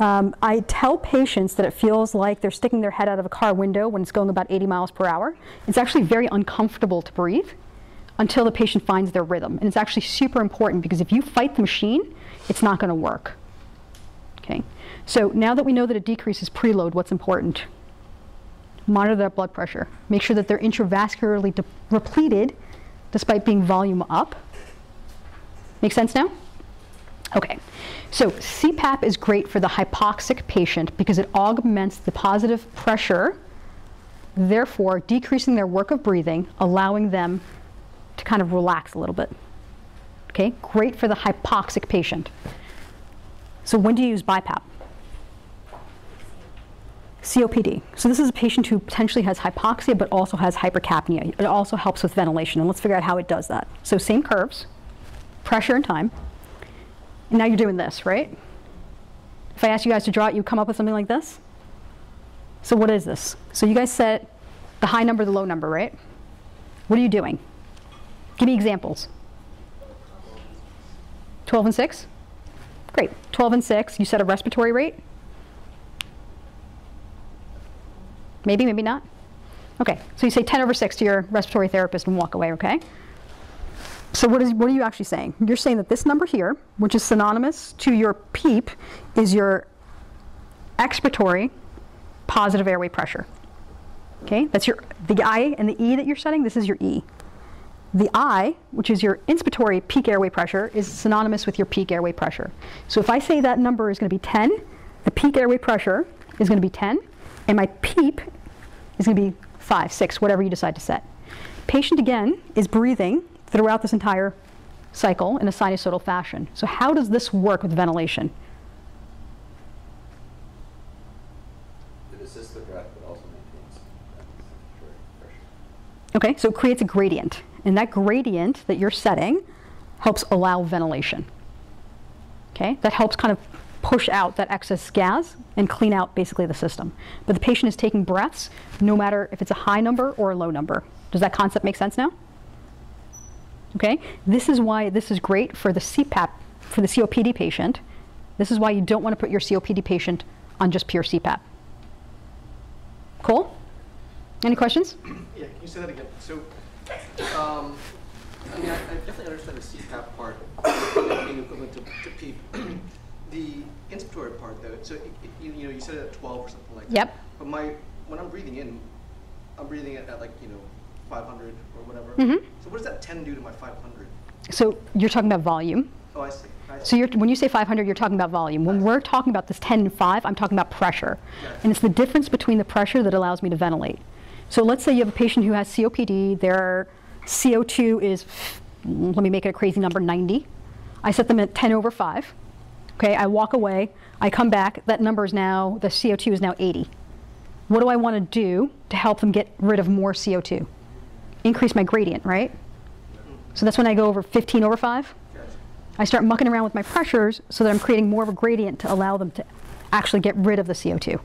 Um, I tell patients that it feels like they're sticking their head out of a car window when it's going about 80 miles per hour. It's actually very uncomfortable to breathe until the patient finds their rhythm. And it's actually super important because if you fight the machine, it's not going to work. Okay? So now that we know that it decreases preload, what's important? Monitor their blood pressure. Make sure that they're intravascularly de- repleted despite being volume up. Make sense now? Okay, so CPAP is great for the hypoxic patient because it augments the positive pressure, therefore decreasing their work of breathing, allowing them to kind of relax a little bit. Okay, great for the hypoxic patient. So when do you use BiPAP? COPD. So this is a patient who potentially has hypoxia but also has hypercapnia. It also helps with ventilation, and let's figure out how it does that. So same curves, pressure and time. And now you're doing this, right? If I ask you guys to draw it, you come up with something like this? So what is this? So you guys set the high number, the low number, right? What are you doing? Give me examples. 12 and 6? Great. 12 and 6. You set a respiratory rate? Maybe, maybe not. Okay, so you say 10 over 6 to your respiratory therapist and walk away, okay? So what, is, what are you actually saying? You're saying that this number here, which is synonymous to your PEEP, is your expiratory positive airway pressure. Okay, that's your, the I and the E that you're setting, this is your E. The I, which is your inspiratory peak airway pressure, is synonymous with your peak airway pressure. So if I say that number is going to be 10, the peak airway pressure is going to be 10, and my PEEP is going to be 5, 6, whatever you decide to set. Patient, again, is breathing throughout this entire cycle in a sinusoidal fashion. So how does this work with ventilation? It assists the breath, but also maintains that respiratory pressure. Okay, so it creates a gradient. And that gradient that you're setting helps allow ventilation. Okay, that helps kind of push out that excess gas and clean out basically the system. But the patient is taking breaths no matter if it's a high number or a low number. Does that concept make sense now? Okay, this is why this is great for the CPAP, for the COPD patient. This is why you don't want to put your COPD patient on just pure CPAP. Cool? Any questions? Yeah, can you say that again? So, um, I mean, I, I definitely understand the CPAP part being equivalent to, to PEEP. Inspiratory part, though, so it, it, you, you know, you said it at 12 or something like that. Yep. But my, when I'm breathing in, I'm breathing at, at like, you know, 500 or whatever. Mm -hmm. So what does that 10 do to my 500? So you're talking about volume. Oh, I see. I see. So you're, when you say 500, you're talking about volume. When we're talking about this 10 and 5, I'm talking about pressure. And it's the difference between the pressure that allows me to ventilate. So let's say you have a patient who has COPD, their CO2 is, let me make it a crazy number, 90. I set them at 10 over 5. Okay, I walk away, I come back, that number is now, the CO2 is now 80. What do I want to do to help them get rid of more CO2? Increase my gradient, right? So that's when I go over 15 over 5. I start mucking around with my pressures so that I'm creating more of a gradient to allow them to actually get rid of the CO2.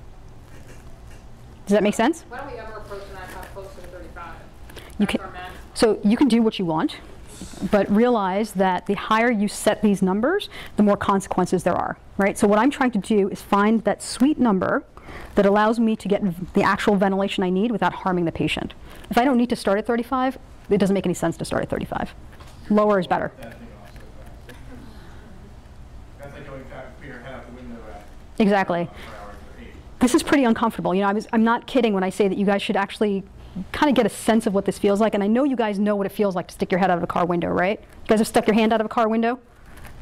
Does that make sense? Why don't we ever approach an IPAP closer to thirty-five? You can, so you can do what you want, but realize that the higher you set these numbers, the more consequences there are, right? So what I'm trying to do is find that sweet number that allows me to get the actual ventilation I need without harming the patient. If I don't need to start at 35, it doesn't make any sense to start at 35. Lower is better. That thing also, right? That's like going, out- put your head out the window at Exactly. four hours or eight. This is pretty uncomfortable. You know, I was, I'm not kidding when I say that you guys should actually kind of get a sense of what this feels like. And I know you guys know what it feels like to stick your head out of a car window, right? You guys have stuck your hand out of a car window?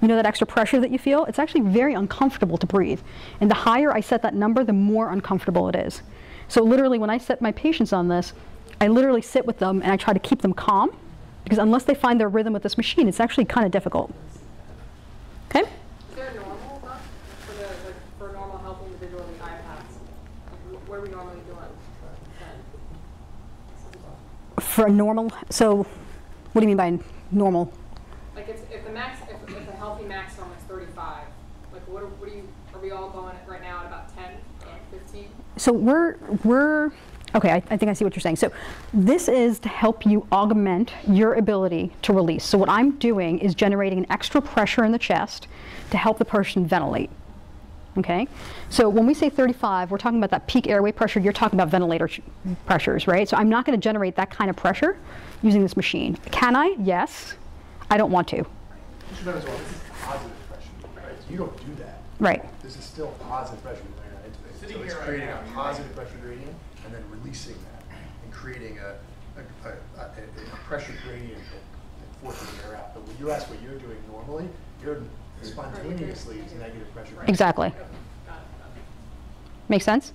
You know that extra pressure that you feel? It's actually very uncomfortable to breathe. And the higher I set that number, the more uncomfortable it is. So literally, when I set my patients on this, I literally sit with them and I try to keep them calm because unless they find their rhythm with this machine, it's actually kind of difficult. Okay? Is there a normal, huh, for the, like, for a normal healthy individual in the IPAPs? Like, wh- What are we normally doing? Then? For a normal, so what do you mean by normal? Like, it's, if the max, if, if the healthy maximum is thirty-five, like, what are, what are you, are we all going right now at about ten, uh, fifteen? So we're, we're, okay, I, I think I see what you're saying. So this is to help you augment your ability to release. So what I'm doing is generating an extra pressure in the chest to help the person ventilate. Okay? So when we say 35, we're talking about that peak airway pressure. You're talking about ventilator pressures, right? So I'm not going to generate that kind of pressure using this machine. Can I? Yes. I don't want to. You should as well, this is positive pressure, right? You don't do that. Right. This is still positive pressure when you're. Sitting So it's here right creating now, a you're positive pressure gradient and then releasing that and creating a, a, a, a, a pressure gradient that, that forces the air out. But when you ask what you're doing normally, you're spontaneously is negative pressure. Exactly. Make sense?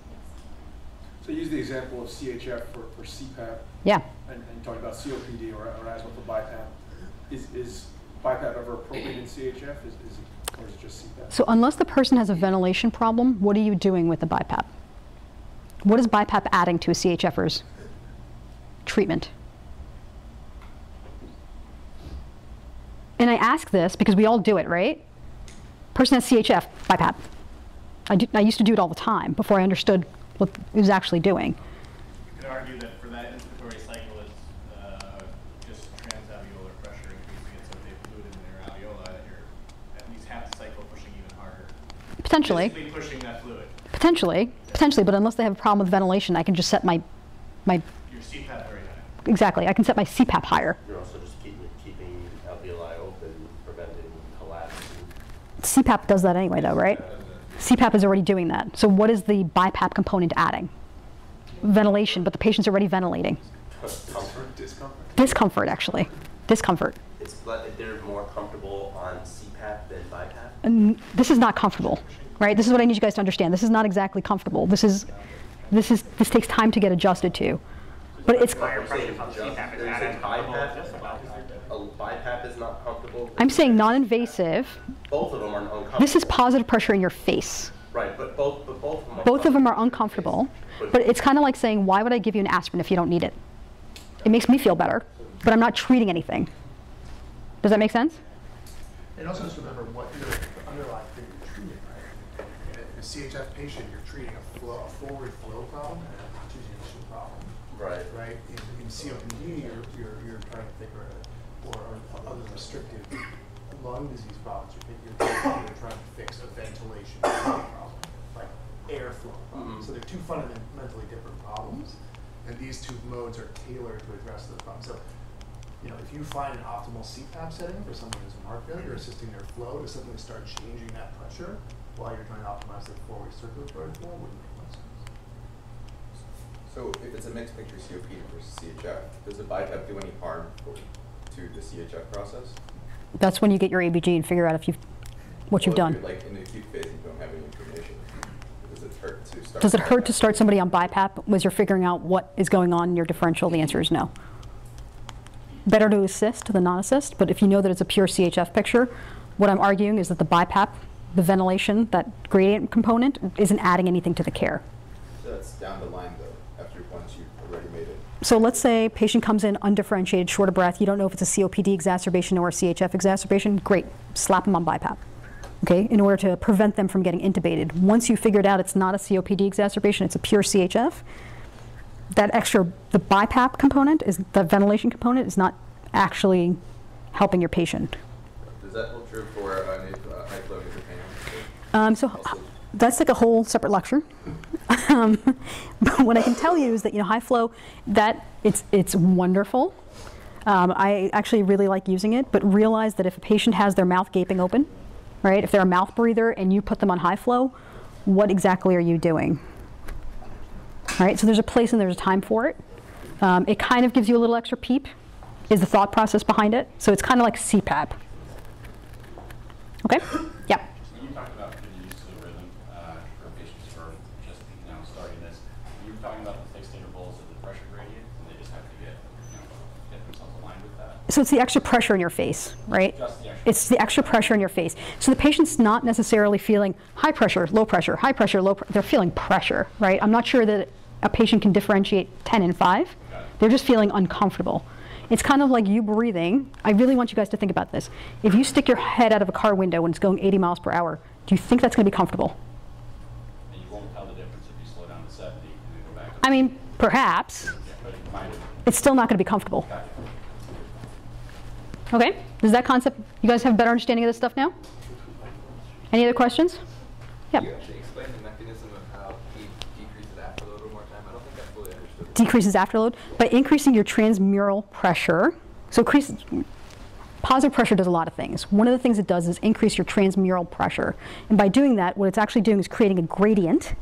So use the example of CHF for, for CPAP Yeah. and, and you talked about COPD or, or asthma for BiPAP. Is, is BiPAP ever appropriate in CHF? Is, is it, or is it just CPAP? So unless the person has a ventilation problem, what are you doing with the BiPAP? What is BiPAP adding to a CHFer's treatment? And I ask this because we all do it, right? Person has CHF, BiPAP. I, do, I used to do it all the time before I understood what it was actually doing. You could argue that for that inspiratory cycle, it's uh, just transalveolar pressure increasing it, so if they fluid in their alveoli, that you're CPAP cycle pushing even harder. Potentially. Physically pushing that fluid. Potentially, potentially, but unless they have a problem with ventilation, I can just set my, my, Your CPAP very high. exactly, I can set my CPAP higher. You're also just keeping, keeping alveoli open, preventing collapse. CPAP does that anyway, though, right? CPAP is already doing that. So what is the BiPAP component adding? Ventilation, but the patient's already ventilating. Comfort, discomfort. Discomfort, actually. Discomfort. It's, but they're more comfortable on CPAP than BiPAP? And this is not comfortable, right? This is what I need you guys to understand. This is not exactly comfortable. This is, this is, this takes time to get adjusted to. But it's, Higher pressure from CPAP is added. BiPAP, a BiPAP is not comfortable? I'm saying non-invasive. Both of them are uncomfortable. This is positive pressure in your face. Right, but both, but both of them are. Both of them are uncomfortable, but it's kind of like saying, why would I give you an aspirin if you don't need it? It makes me feel better, but I'm not treating anything. Does that make sense? And also just remember what your underlying thing you're treating, right? In a- in a CHF patient, you're treating a flow, a forward flow problem and a congestion problem. Right. Right? In, in COPD, you're, you're, you're trying to think, or, or, or other restrictive lung disease problems, you're, you're, you're trying to fix a ventilation problem, like airflow problem. Mhm. So they're two fundamentally different problems, and these two modes are tailored to address the problems. So you know, if you find an optimal CPAP setting for someone who's in heart failure, assisting their flow to suddenly start changing that pressure while you're trying to optimize their forward circulatory flow wouldn't make much sense. So if it's a mixed picture COPD versus CHF, does the BiPAP do any harm for, to the CHF process? That's when you get your ABG and figure out if you've, what you've Well, if done. you're, Like in the acute phase, you don't have any information. Does it hurt to start? Does it hurt to start somebody on BiPAP as you're figuring out what is going on in your differential? The answer is no. Better to assist than not assist, but if you know that it's a pure CHF picture, what I'm arguing is that the BiPAP, the ventilation, that gradient component, isn't adding anything to the care. So that's down the line though, after once you've already made it. So let's say patient comes in undifferentiated, short of breath. You don't know if it's a COPD exacerbation or a CHF exacerbation. Great, slap them on BiPAP. Okay, in order to prevent them from getting intubated. Once you figured out it's not a COPD exacerbation, it's a pure CHF. That extra, the BiPAP component is the ventilation component is not actually helping your patient. Does that hold true for uh, uh, high flow neutropenia? Um, so that's like a whole separate lecture. um, but what I can tell you is that you know high flow, that it's it's wonderful. Um, I actually really like using it, but realize that if a patient has their mouth gaping open, right? If they're a mouth breather and you put them on high flow, what exactly are you doing? All right, so there's a place and there's a time for it. Um, it kind of gives you a little extra PEEP, is the thought process behind it. So it's kind of like CPAP. Okay? Yeah. When you talked about the use of the rhythm uh, for patients for just you know starting this, you were talking about the fixed intervals of the pressure gradient, and they just have to get you know get themselves aligned with that. So it's the extra pressure in your face, right? The It's the extra pressure in your face. So the patient's not necessarily feeling high pressure, low pressure, high pressure, low. Pr- they're feeling pressure, right? I'm not sure that a patient can differentiate 10 and 5. They're just feeling uncomfortable. It's kind of like you breathing. I really want you guys to think about this. If you stick your head out of a car window when it's going 80 miles per hour, do you think that's going to be comfortable? And you won't tell the difference if you slow down to 70 and then go back. I mean, perhaps. Yeah, it. It's still not going to be comfortable. Okay? Does that concept, you guys have a better understanding of this stuff now? Any other questions? Yep. Can you actually explain the mechanism of how decreases afterload one more time? I don't think I fully understood. decreases afterload by increasing your transmural pressure. So increase, positive pressure does a lot of things. One of the things it does is increase your transmural pressure. And by doing that, what it's actually doing is creating a gradient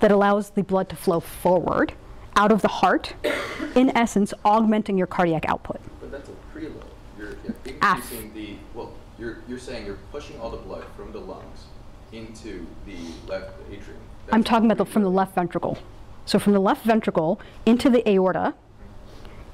that allows the blood to flow forward out of the heart, in essence, augmenting your cardiac output. But that's a preload. You're you're Af- increasing the, well, you're, you're saying you're pushing all the blood from the lungs into the left atrium. I'm talking about the, from the left ventricle. So from the left ventricle into the aorta,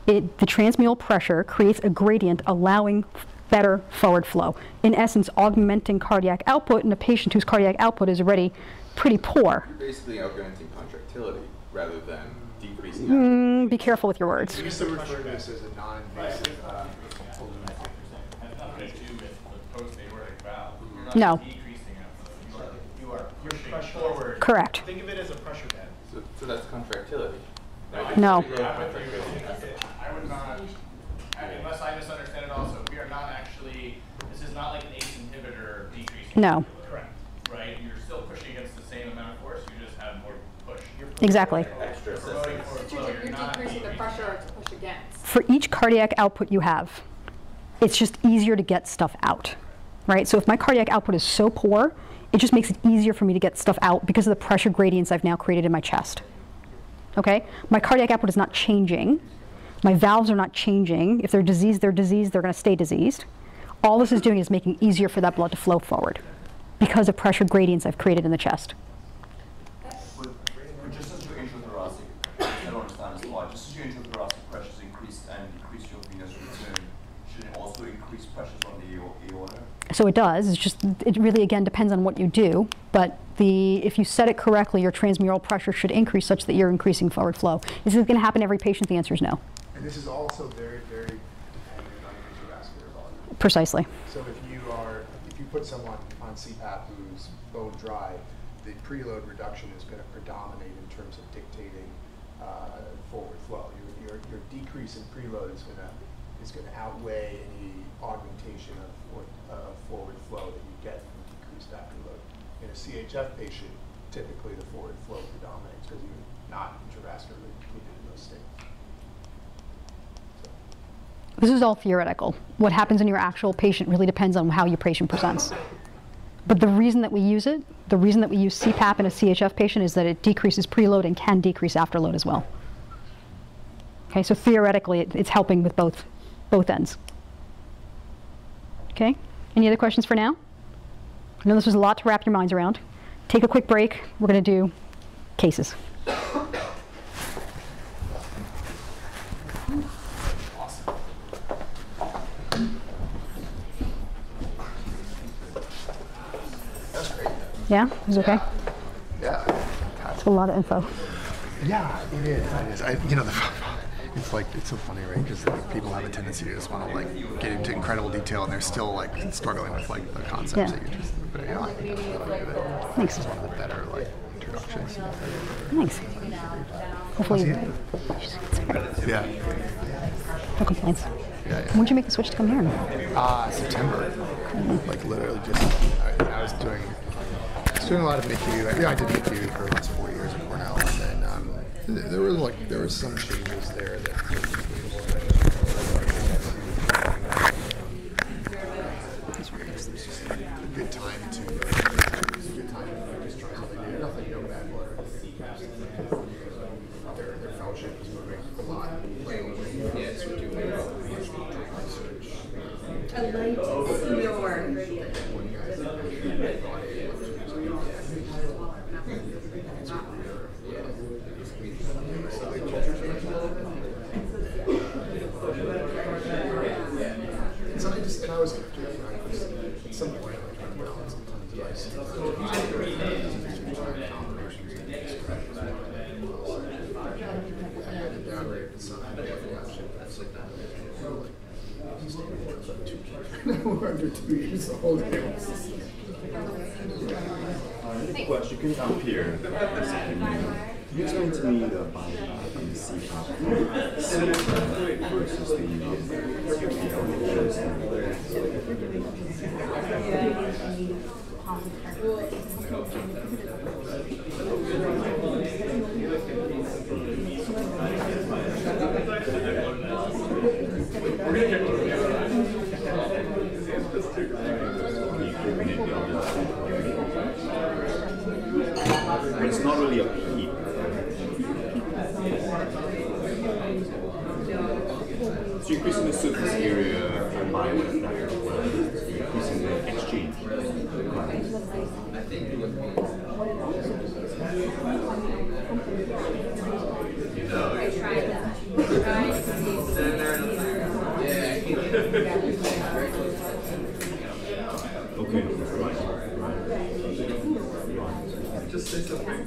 it, the transmural pressure creates a gradient allowing better forward flow. In essence, augmenting cardiac output in a patient whose cardiac output is already pretty poor. You're basically augmenting contractility rather than decreasing. Mm, be careful with your words. We used to refer to this as a non-invasive, uh, pulmonary. No. You are pushing forward. Correct. Think of it as a pressure bed. So, so that's contractility. right? No. I would not, unless I misunderstand it also, we are not actually, this is not like an ACE inhibitor decreasing No, Correct. Right? You're still pushing against the same amount of force, you just have more push. exactly. Extra You're promoting assistance. forward flow, you're, you're you're not decreasing the decreasing- pressure to push against. For each cardiac output you have, it's just easier to get stuff out, right? So if my cardiac output is so poor, it just makes it easier for me to get stuff out because of the pressure gradients I've now created in my chest. Okay? My cardiac output is not changing. My valves are not changing. If they're diseased, they're diseased, they're going to stay diseased. All this is doing is making easier for that blood to flow forward because of pressure gradients I've created in the chest. But, but just as your intrathoracic, I don't understand this why, just as your intrathoracic pressures increased and decreased your venous return, should it also increase pressures on the ao- aorta? So it does. It's just it really again depends on what you do. But the if you set it correctly, your transmural pressure should increase such that you're increasing forward flow. Is this going to happen every patient? The answer is no. And this is also very, very dependent on intravascular volume. Precisely. So if you are, if you put someone on CPAP who's bone dry, the preload reduction is going to predominate in terms of dictating uh, forward flow. Your, your, your decrease in preload is going to is going to outweigh any augmentation of, or, uh, of forward flow that you get from decreased afterload. CHF patient, typically the forward flow predominates because you're not intravascularly depleted in those states. This is all theoretical. What happens in your actual patient really depends on how your patient presents. But the reason that we use it, the reason that we use CPAP in a CHF patient is that it decreases preload and can decrease afterload as well. Okay, so theoretically, it, it's helping with both, both ends. Okay, any other questions for now? I know this was a lot to wrap your minds around. Take a quick break. We're going to do cases. Yeah, it was okay. Yeah. It's a lot of info. Yeah, it is. It is. I, you know, the, it's like it's so funny, right? Because like people have a tendency to just want to like get into incredible detail, and they're still like struggling with like the concepts Yeah. that you just. But yeah, I think that's really good. Thanks. It's one of the better like introductions. Thanks. Hopefully, Yeah. no complaints. Yeah, yeah. When'd you make the switch to come here? Uh, September. Like literally just, I, I was doing, I was doing a lot of MICU. I, yeah, I did MICU for the last four years at Cornell, there was like there was some changes there that. It's just a good time to. It's a good time to just try something new. Nothing, no bad blood. or anything. Their their fellowship is moving a lot. Yeah, so we're doing uh, research. A light snore. And so I just, and I was, you know, I was, at some point, like, well, sometimes I see. We're under two years old. Uh, Question, can I'm here. Can you explain to me the BiPAP and the CPAP versus the But it's not really a peak. So you're increasing the surface area combined with that, you're increasing the exchange. Okay, Just say something.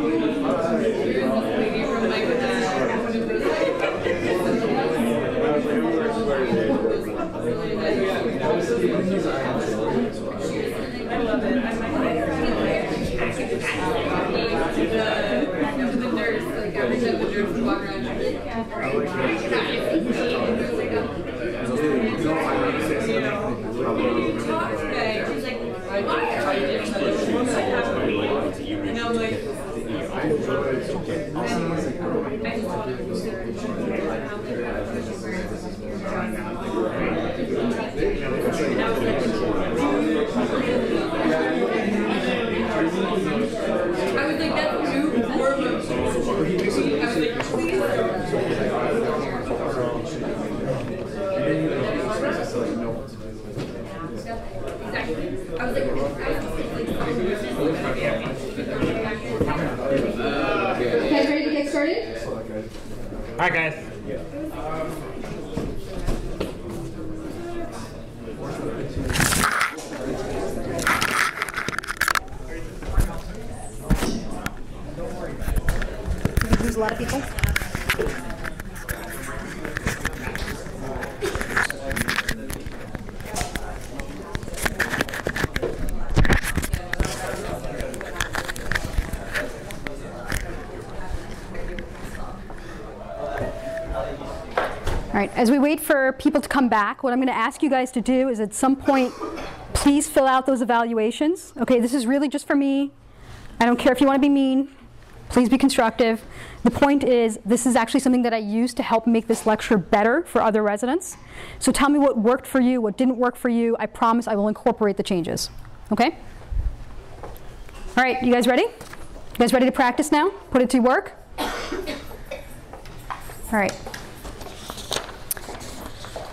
I was like, that's too horrible. I was like, please. Ready to started? All right, guys. Did we lose a lot of people? All right, as we wait for people to come back, what I'm going to ask you guys to do is at some point, please fill out those evaluations. Okay, this is really just for me. I don't care if you want to be mean. Please be constructive. The point is, this is actually something that I use to help make this lecture better for other residents. So tell me what worked for you, what didn't work for you. I promise I will incorporate the changes. Okay? All right, you guys ready? You guys ready to practice now? Put it to work? All right.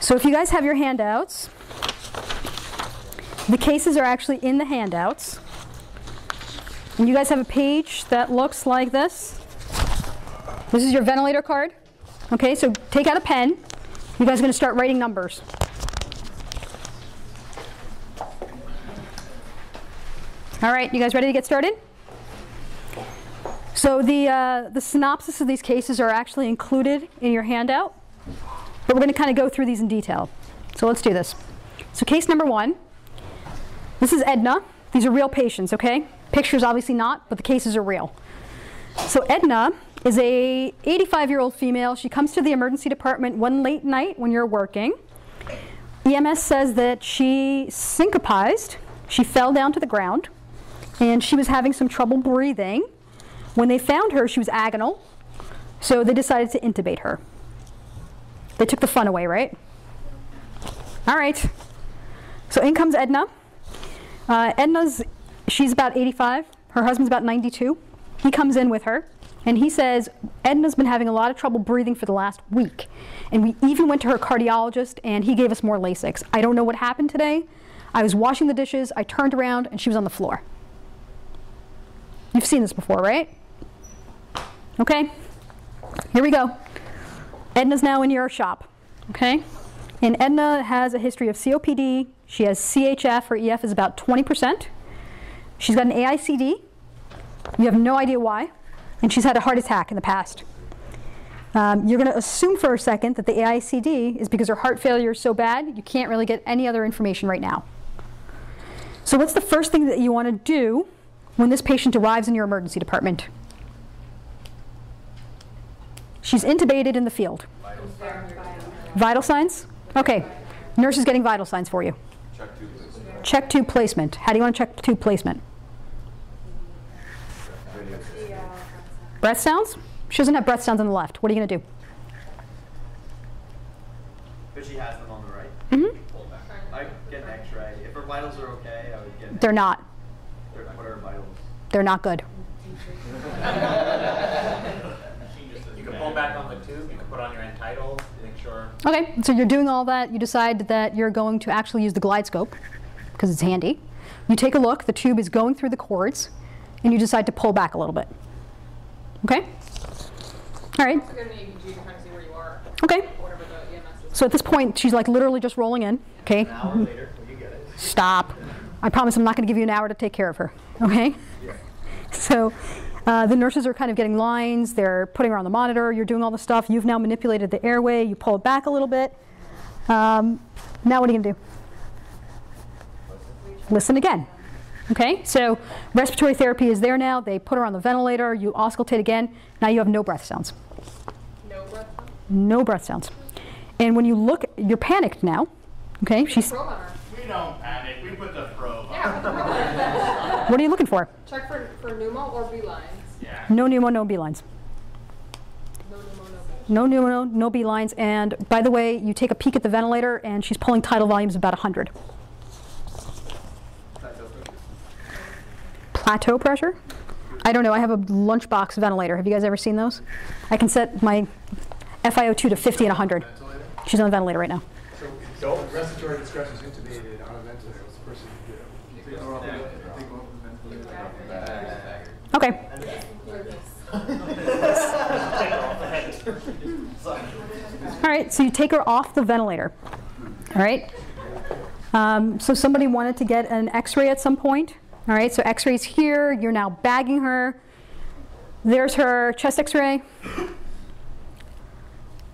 So if you guys have your handouts, the cases are actually in the handouts. And you guys have a page that looks like this. This is your ventilator card. Okay, so take out a pen. You guys are going to start writing numbers. All right, you guys ready to get started? So the, uh, the synopsis of these cases are actually included in your handout. But we're going to kind of go through these in detail. So let's do this. So case number one. This is Edna. These are real patients, okay? Pictures obviously not, but the cases are real. So Edna is a 85 year old female. She comes to the emergency department one late night when you're working. EMS says that she syncopized. She fell down to the ground and she was having some trouble breathing. When they found her, she was agonal. So they decided to intubate her. They took the fun away, right? All right. So in comes Edna. Uh, Edna's, she's about 85. Her husband's about 92. He comes in with her and he says, Edna's been having a lot of trouble breathing for the last week. And we even went to her cardiologist and he gave us more Lasix. I don't know what happened today. I was washing the dishes, I turned around and she was on the floor. You've seen this before, right? Okay, here we go. Edna's now in your shop, okay? And Edna has a history of COPD. She has CHF, her EF is about 20%. She's got an AICD. You have no idea why. And she's had a heart attack in the past. Um, you're going to assume for a second that the AICD is because her heart failure is so bad, you can't really get any other information right now. So what's the first thing that you want to do when this patient arrives in your emergency department? She's intubated in the field. Vital signs? Okay. Nurse is getting vital signs for you. Check tube placement. Check tube placement. How do you want to check tube placement? Breath sounds? She doesn't have breath sounds on the left. What are you going to do? But she has them on the right. Mhm. I get an X-ray. If her vitals are okay, I would get. An They're not. They're- What are her vitals? They're not good. You can back on the tube, you can put on your end tidals, make sure. Okay, so you're doing all that. You decide that you're going to actually use the GlideScope because it's handy. You take a look, the tube is going through the cords, and you decide to pull back a little bit. Okay? All right. Also get an EEG to kind of see where you are. Okay. Whatever the EMS is. So at this point, she's like literally just rolling in. Okay? An hour later, you get it? Stop. I promise I'm not going to give you an hour to take care of her. Okay? So uh, the nurses are kind of getting lines. They're putting her on the monitor. You're doing all the stuff. You've now manipulated the airway. You pull it back a little bit. Um, now what are you going to do? Listen again. Okay? So respiratory therapy is there now. They put her on the ventilator. You auscultate again. Now you have no breath sounds. No breath. sounds? No breath sounds. And when you look, you're panicked now. Okay? She's. Probe on her. We don't panic, we put the probe Yeah, put the probe on her. What are you looking for? Check for, for pneumo or B lines. Yeah. No pneumo, no B lines. No pneumo, no B. No pneumo, no B lines. And by the way, you take a peek at the ventilator, and she's pulling tidal volumes about 100. Plateau pressure? I don't know. I have a lunchbox ventilator. Have you guys ever seen those? I can set my FiO2 to 50 and 100. She's on the ventilator right now. So, if respiratory distress is intubated on a ventilator, what's the first thing you do? Take her off the- take her off the ventilator. Okay. All right, so you take her off the ventilator. All right. Um, so somebody wanted to get an X-ray at some point. All right, so X-ray's here. You're now bagging her. There's her chest X-ray.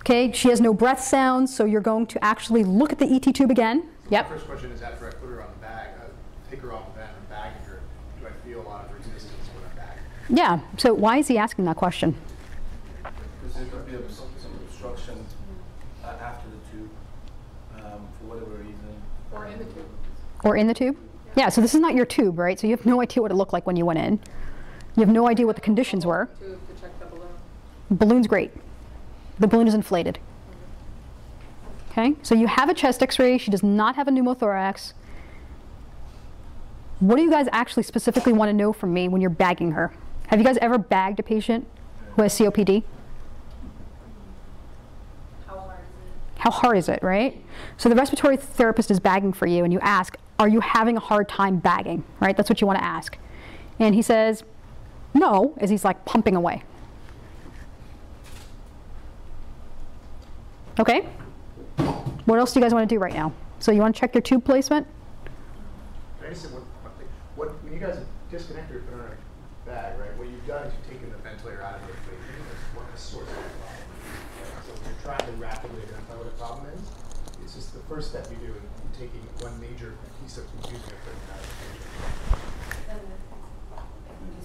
Okay, she has no breath sounds, so you're going to actually look at the ET tube again. Yep. First question is after I put her on the bag, I take her off the bag and bagging her, do I feel a lot of resistance when I'm bagging? Yeah. So why is he asking that question? Because there could be some, some obstruction uh, after the tube, um, for whatever reason. Or in the tube. Or in the tube? Yeah. So this is not your tube, right? So you have no idea what it looked like when you went in. You have no idea what the conditions were. Tube to check the balloon. Balloon's great. The balloon is inflated. Okay, so you have a chest x-ray. She does not have a pneumothorax. What do you guys actually specifically want to know from me when you're bagging her? Have you guys ever bagged a patient who has COPD? How hard is it, right? So the respiratory therapist is bagging for you, and you ask, Are you having a hard time bagging? Right? That's what you want to ask. And he says, No, as he's like pumping away. Okay? What else do you guys want to do right now? So you want to check your tube placement? Can I just say one, one thing? What, when you guys disconnect her, put her in a bag, right, what you've done is you've taken the ventilator out of the equation, that's what the source of the problem. is. So when you're trying to rapidly identify what the problem is, it's just the first step you do in in taking one major piece of confusing equipment out of the equation.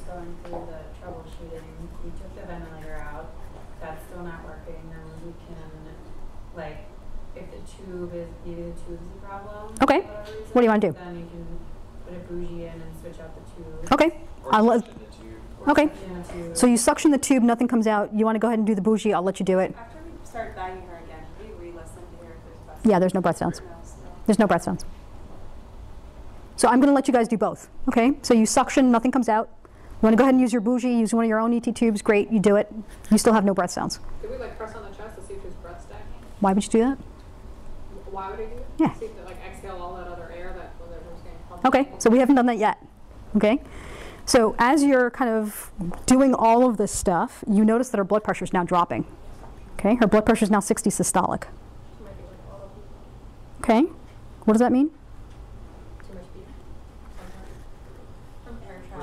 going through the troubleshooting, we took the ventilator out, that's still not working, then we can, like, if the tube is, maybe the tube's the problem. Okay. reason, What do you wanna do? Then you can put a bougie in and switch out the tube. Okay. I'll let, okay. Yeah, tube. So you suction the tube, nothing comes out. You want to go ahead and do the bougie? I'll let you do it. After we start bagging her again, we re-listen to hear if there's breath. Yeah, there's no breath sounds. There's no breath sounds. So I'm going to let you guys do both. Okay. So you suction, nothing comes out. You want to go ahead and use your bougie, use one of your own ET tubes. Great, you do it. You still have no breath sounds. Did we like press on the chest to see if there's breath stacking? Why would you do that? Why would I do it? Yeah. See if it like exhale all that other air that was was getting pumped. Okay, so we haven't done that yet. Okay? So as you're kind of doing all of this stuff, you notice that her blood pressure is now dropping. Okay? Her blood pressure is now 60 systolic. Okay? What does that mean?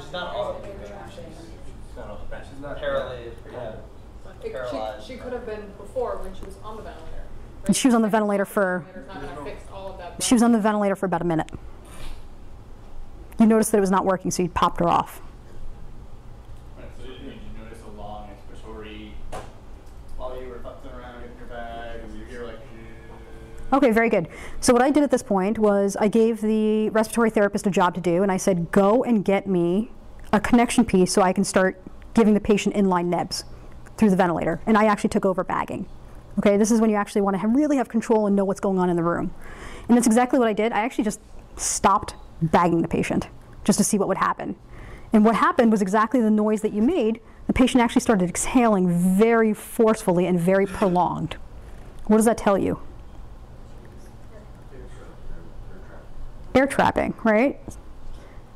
She's not auto. She's not auto. She's not paralyzed. Yeah. She, she could have been before when she was on the ventilator. And she was on the ventilator for Ventilator's not gonna fix all of that. she was on the ventilator for about a minute. You noticed that it was not working, so you popped her off. Right, so did you notice a long expiratory while you were futzing around in your bag and you hear like Okay, very good. So what I did at this point was I gave the respiratory therapist a job to do, and I said, go and get me a connection piece so I can start giving the patient inline nebs through the ventilator. And I actually took over bagging. Okay, this is when you actually want to have, really have control and know what's going on in the room. And that's exactly what I did. I actually just stopped bagging the patient just to see what would happen. And what happened was exactly the noise that you made. The patient actually started exhaling very forcefully and very prolonged. What does that tell you? Air trapping, right?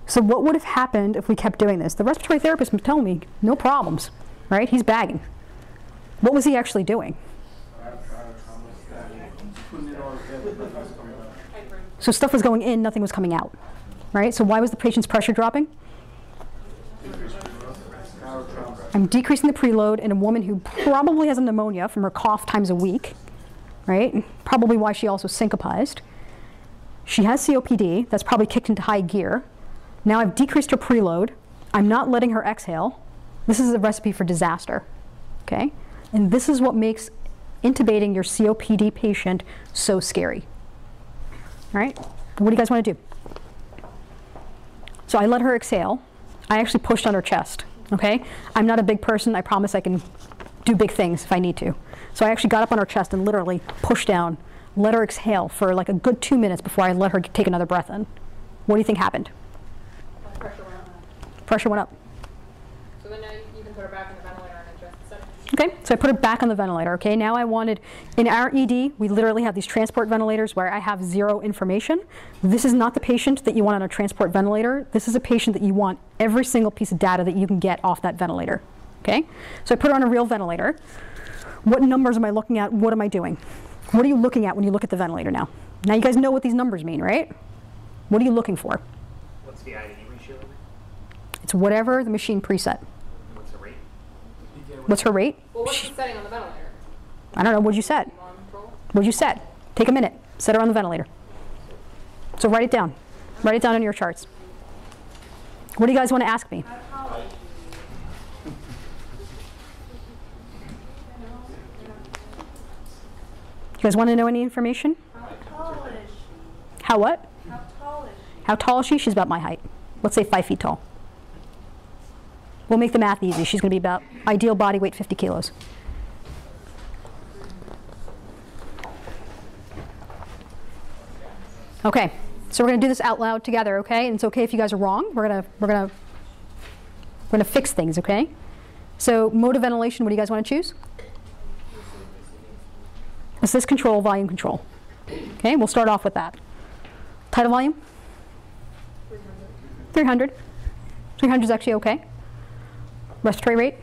So what would have happened if we kept doing this? The respiratory therapist was telling me, no problems, right? He's bagging. What was he actually doing? So stuff was going in, nothing was coming out, right? So why was the patient's pressure dropping? I'm decreasing the preload in a woman who probably has a pneumonia from her cough times a week, right? Probably why she also syncopized. She has COPD, that's probably kicked into high gear. Now I've decreased her preload. I'm not letting her exhale. This is a recipe for disaster, okay? And this is what makes intubating your COPD patient so scary. All right? What do you guys want to do? So I let her exhale. I actually pushed on her chest, okay? I'm not a big person. I promise I can do big things if I need to. So I actually got up on her chest and literally pushed down, let her exhale for like a good two minutes before I let her take another breath in. What do you think happened? Pressure went up. Pressure went up. So then now you can put her back in the ventilator and adjust the. Okay, so I put her back on the ventilator. Okay, now I wanted, in our ED, we literally have these transport ventilators where I have zero information. This is not the patient that you want on a transport ventilator. This is a patient that you want every single piece of data that you can get off that ventilator. Okay, so I put her on a real ventilator. What numbers am I looking at? What am I doing? What are you looking at when you look at the ventilator now? Now you guys know what these numbers mean, right? What are you looking for? What's the I:E ratio? It's whatever the machine preset. What's her rate? What's her rate? Well, what's the setting on the ventilator? I don't know. What'd you set? What'd you set? Take a minute. Set her on the ventilator. So write it down. Write it down in your charts. What do you guys want to ask me? You guys want to know any information? How tall is she? How what? How tall is she? How tall is she? She's about my height. Let's say five feet tall. We'll make the math easy. She's going to be about ideal body weight 50 kilos. Okay, so we're going to do this out loud together, okay? And it's okay if you guys are wrong. We're going to we're going to we're going to fix things, okay? So mode of ventilation, what do you guys want to choose? Assist control, volume control. Okay, we'll start off with that. Tidal volume? 300. 300 is actually okay. Respiratory rate?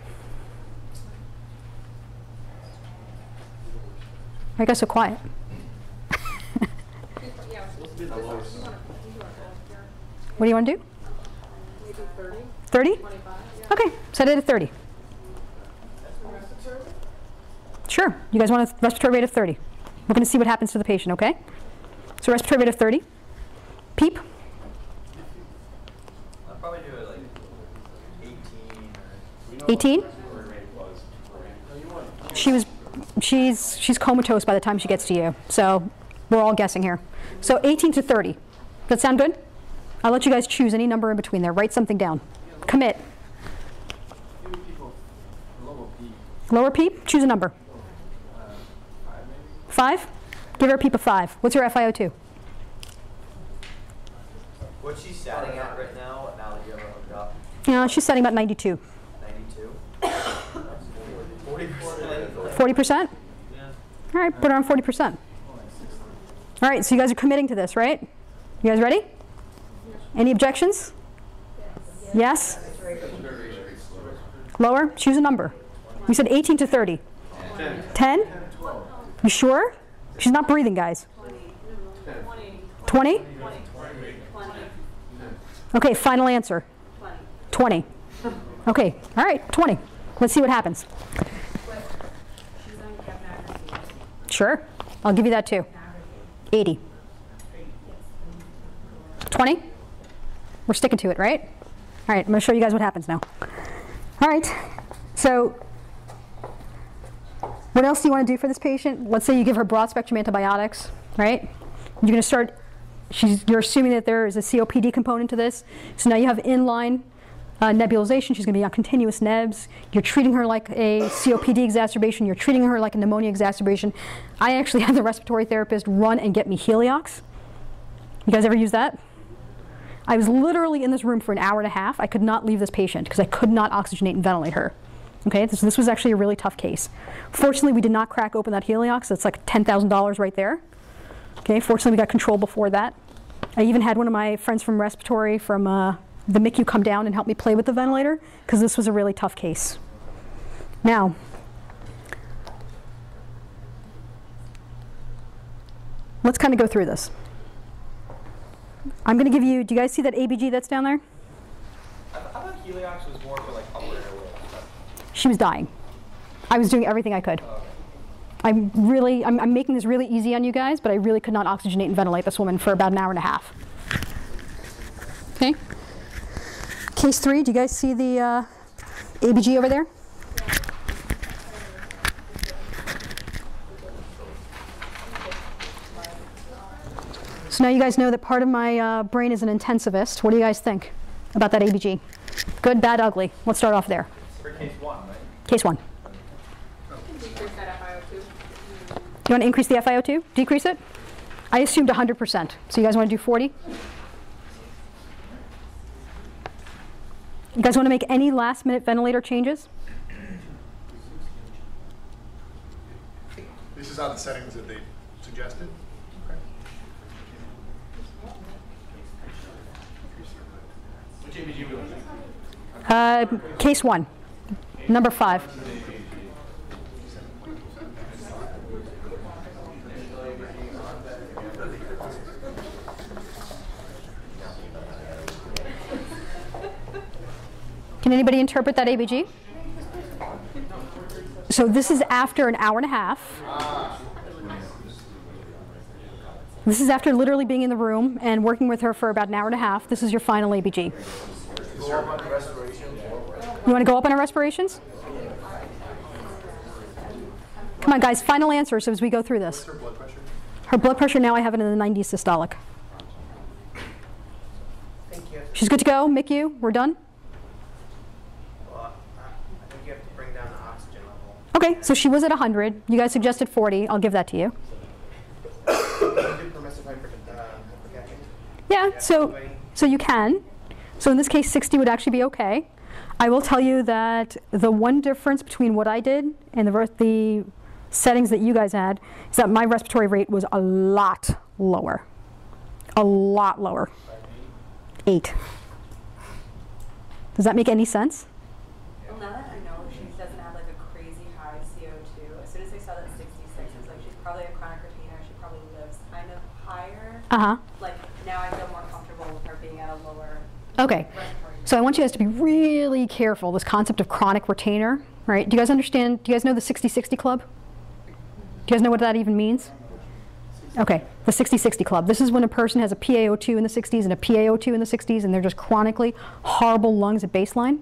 I guess so quiet. What do you want to do? 30? 30? 25. Okay, set it at 30. Sure. You guys want a respiratory rate of 30? We're going to see what happens to the patient, okay? So respiratory rate of 30. PEEP. I'll probably do it like 18 18? She was, she's, she's comatose by the time she gets to you. So we're all guessing here. So 18 to 30. Does that sound good? I'll let you guys choose any number in between there. Write something down. Commit. Lower PEEP? Choose a number. Five? Give her a PEEP of five. What's her FiO2? What's she standing at right now, now that you have her hooked up? Uh, she's setting about 92. Ninety-two? Forty 40%? percent? All right, put her on 40%. All right, so you guys are committing to this, right? You guys ready? Any objections? Yes? Lower? Choose a number. We said 18 to 30. 10? You sure? She's not breathing, guys. 20? Okay, final answer. 20. Okay, all right, 20. Let's see what happens. Sure, I'll give you that too. 80. 20? We're sticking to it, right? All right, I'm going to show you guys what happens now. All right, so what else do you want to do for this patient? Let's say you give her broad spectrum antibiotics, right? You're going to start, she's, you're assuming that there is a COPD component to this. So now you have inline uh, nebulization. She's going to be on continuous nebs. You're treating her like a COPD exacerbation. You're treating her like a pneumonia exacerbation. I actually had the respiratory therapist run and get me Heliox. You guys ever use that? I was literally in this room for an hour and a half. I could not leave this patient because I could not oxygenate and ventilate her. Okay, so this was actually a really tough case. Fortunately, we did not crack open that Heliox. That's like $10,000 right there. Okay, fortunately, we got control before that. I even had one of my friends from respiratory from uh, the MICU come down and help me play with the ventilator because this was a really tough case. Now, let's kind of go through this. I'm going to give you, do you guys see that ABG that's down there? I thought Heliox was more for. She was dying. I was doing everything I could. I'm really, I'm, I'm making this really easy on you guys, but I really could not oxygenate and ventilate this woman for about an hour and a half. Okay? Case three, do you guys see the uh, ABG over there? So now you guys know that part of my uh, brain is an intensivist. What do you guys think about that ABG? Good, bad, ugly. Let's start off there. For case one, right? Case one. Decrease that FiO2. You want to increase the FiO2? Decrease it? I assumed 100%. So you guys want to do 40? You guys want to make any last minute ventilator changes? This is on the settings that they suggested? Which ABG we looking Uh, case one, number five. Can anybody interpret that ABG? So this is after an hour and a half. This is after literally being in the room and working with her for about an hour and a half. This is your final ABG. You want to go up on our respirations? Come on, guys, final answers as we go through this. Her blood pressure? Her blood pressure now I have it in the 90s systolic. Thank you. She's good to go. MICU, we're done? Well, I I think you have to bring down the oxygen level. Okay, so she was at 100. You guys suggested 40. I'll give that to you. Can you do permissive hyper, uh, hypercapnia? Yeah, so, so you can. So in this case, 60 would actually be okay. I will tell you that the one difference between what I did and the, the settings that you guys had is that my respiratory rate was a lot lower. A lot lower. Eight. Does that make any sense? Well, now that I know she doesn't have like a crazy high CO2, as soon as I saw that 66, I was like, she's probably a chronic retainer. She probably lives kind of higher. Uh huh. Like now I feel more comfortable with her being at a lower. Okay. So I want you guys to be really careful. This concept of chronic retainer, right? Do you guys understand? Do you guys know the 60-60 club? Do you guys know what that even means? Okay, the 60-60 club. This is when a person has a PaO2 in the 60s and a PaO2 in the 60s, and they're just chronically horrible lungs at baseline.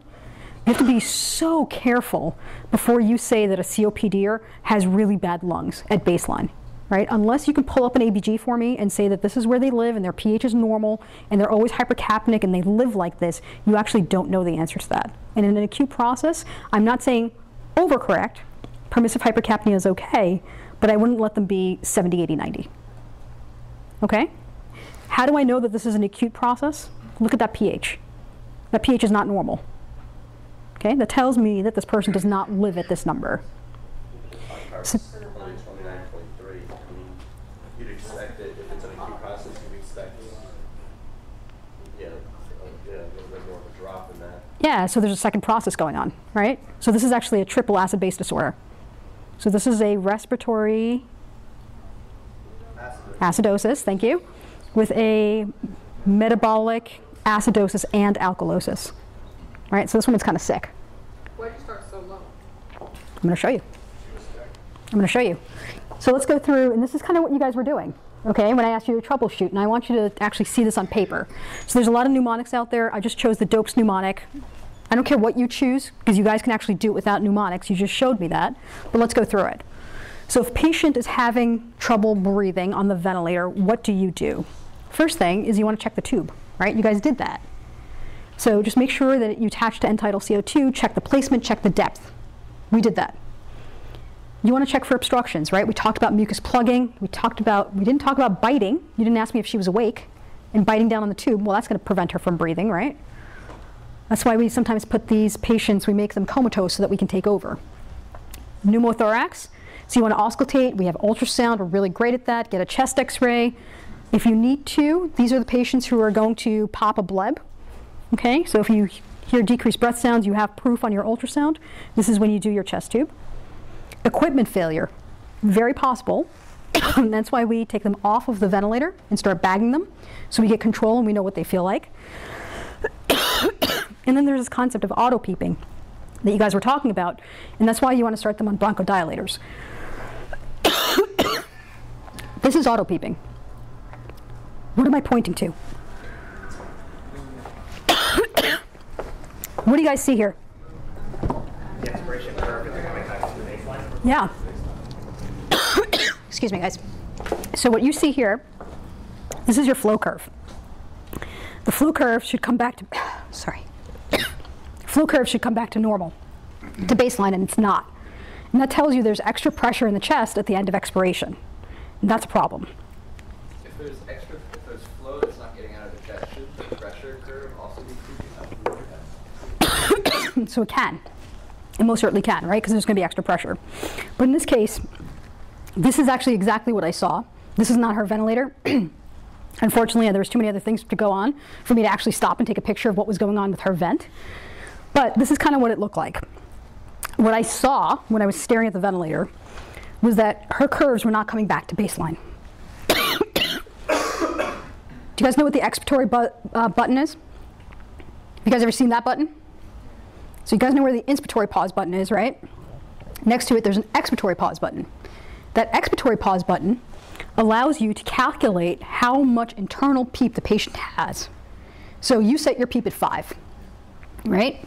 You have to be so careful before you say that a COPDer has really bad lungs at baseline, right? Unless you can pull up an ABG for me and say that this is where they live and their pH is normal and they're always hypercapnic and they live like this, you actually don't know the answer to that. And in an acute process, I'm not saying overcorrect. Permissive hypercapnia is okay, but I wouldn't let them be 70, 80, 90. Okay? How do I know that this is an acute process? Look at that pH. That pH is not normal. Okay, that tells me that this person does not live at this number. So, Only twenty-nine point three, I mean, you'd expect it, if it's an acute process, you'd expect, yeah, uh, yeah, a little bit more of a drop in that. Yeah, so there's a second process going on, right? So this is actually a triple acid-base disorder. So this is a respiratory acidosis, thank you, with a metabolic acidosis and alkalosis. Right, so this one is kind of sick. Why'd you start so low? I'm going to show you. I'm going to show you. So let's go through, and this is kind of what you guys were doing, okay, when I asked you to troubleshoot, and I want you to actually see this on paper. So there's a lot of mnemonics out there. I just chose the DOPES mnemonic. I don't care what you choose, because you guys can actually do it without mnemonics. You just showed me that. But let's go through it. So if patient is having trouble breathing on the ventilator, what do you do? First thing is you want to check the tube, right? You guys did that. So just make sure that you attach to end tidal CO2, check the placement, check the depth. We did that. You want to check for obstructions, right? We talked about mucus plugging. We talked about, we didn't talk about biting. You didn't ask me if she was awake and biting down on the tube. Well, that's going to prevent her from breathing, right? That's why we sometimes put these patients, we make them comatose so that we can take over. Pneumothorax. So you want to auscultate. We have ultrasound. We're really great at that. Get a chest x-ray. If you need to, these are the patients who are going to pop a bleb. Okay, so if you hear decreased breath sounds, you have proof on your ultrasound. This is when you do your chest tube. Equipment failure, very possible. that's why we take them off of the ventilator and start bagging them so we get control and we know what they feel like. and then there's this concept of auto PEEPing that you guys were talking about, and that's why you want to start them on bronchodilators. this is auto PEEPing. What am I pointing to? what do you guys see here? Yeah. Excuse me, guys. So what you see here, this is your flow curve. The flu curve should come back to, sorry. flow curve should come back to normal, to baseline, and it's not. And that tells you there's extra pressure in the chest at the end of expiration. And that's a problem. If there's extra, if there's flow that's not getting out of the chest, should the pressure curve also be creeping up? so it can. It most certainly can, right? Because there's going to be extra pressure. But in this case, this is actually exactly what I saw. This is not her ventilator. Unfortunately, there was too many other things to go on for me to actually stop and take a picture of what was going on with her vent. But this is kind of what it looked like. What I saw when I was staring at the ventilator was that her curves were not coming back to baseline. Do you guys know what the expiratory bu uh, button is? Have you guys ever seen that button? So you guys know where the inspiratory pause button is, right? Next to it, there's an expiratory pause button. That expiratory pause button allows you to calculate how much internal PEEP the patient has. So you set your PEEP at five, right?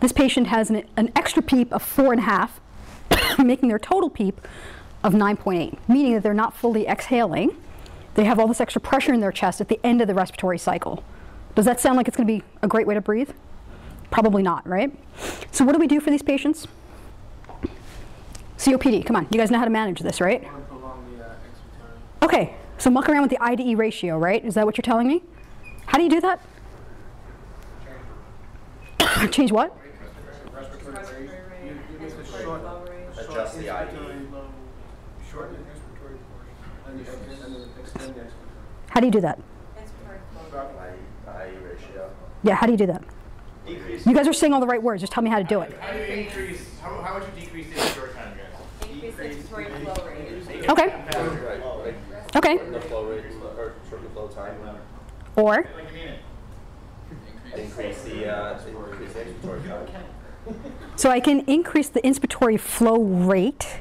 This patient has an, an extra PEEP of four and a half, making their total PEEP of 9.8, meaning that they're not fully exhaling. They have all this extra pressure in their chest at the end of the respiratory cycle. Does that sound like it's going to be a great way to breathe? Probably not, right? So what do we do for these patients? COPD, come on, you guys know how to manage this, right? Okay, so muck around with the I:E ratio, right? Is that what you're telling me? How do you do that? Change what? Adjust the IE. Shorten the expiratory portion and the- and then extend the expiratory. How do you do that? Yeah, how do you do that? Decrease. You guys are saying all the right words, just tell me how to do it. How do you increase, how, how would you decrease the short time, guys? Increase the expiratory flow rate. Okay. Right, right. Okay. The flow rate, or shorten the flow time. Or? Increase the, uh, increase the expiratory time. So I can increase the inspiratory flow rate,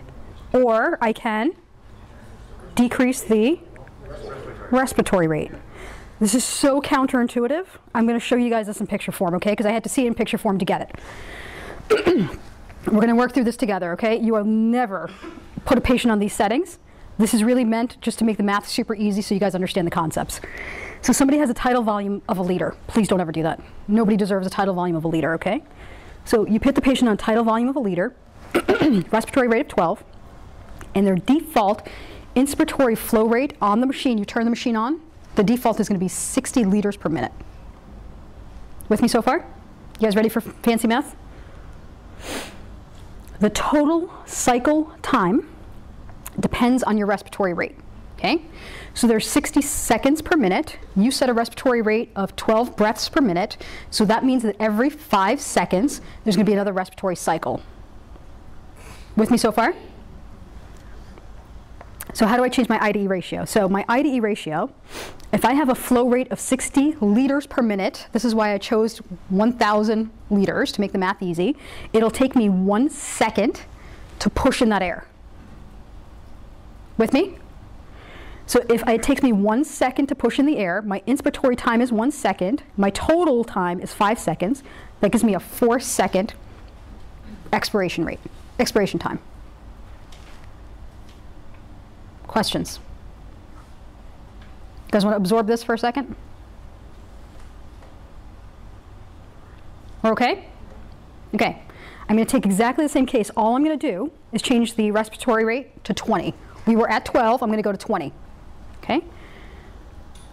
or I can decrease the respiratory rate. This is so counterintuitive. I'm going to show you guys this in picture form, okay? Because I had to see it in picture form to get it. We're going to work through this together, okay? You will never put a patient on these settings. This is really meant just to make the math super easy so you guys understand the concepts. So somebody has a tidal volume of a liter. Please don't ever do that. Nobody deserves a tidal volume of a liter, okay? So you put the patient on tidal volume of a liter, respiratory rate of 12, and their default inspiratory flow rate on the machine, you turn the machine on, the default is going to be 60 liters per minute. With me so far? You guys ready for fancy math? The total cycle time depends on your respiratory rate. Okay? So there's 60 seconds per minute. You set a respiratory rate of 12 breaths per minute. So that means that every five seconds, there's going to be another respiratory cycle. With me so far? So how do I change my I:E ratio? So my I:E ratio, if I have a flow rate of 60 liters per minute, this is why I chose 1,000 liters to make the math easy, it'll take me one second to push in that air. With me? So if it takes me one second to push in the air, my inspiratory time is one second, my total time is five seconds, that gives me a four second expiration rate, expiration time. Questions? You guys want to absorb this for a second? We're okay? Okay. I'm going to take exactly the same case. All I'm going to do is change the respiratory rate to 20. We were at 12. I'm going to go to 20. Okay?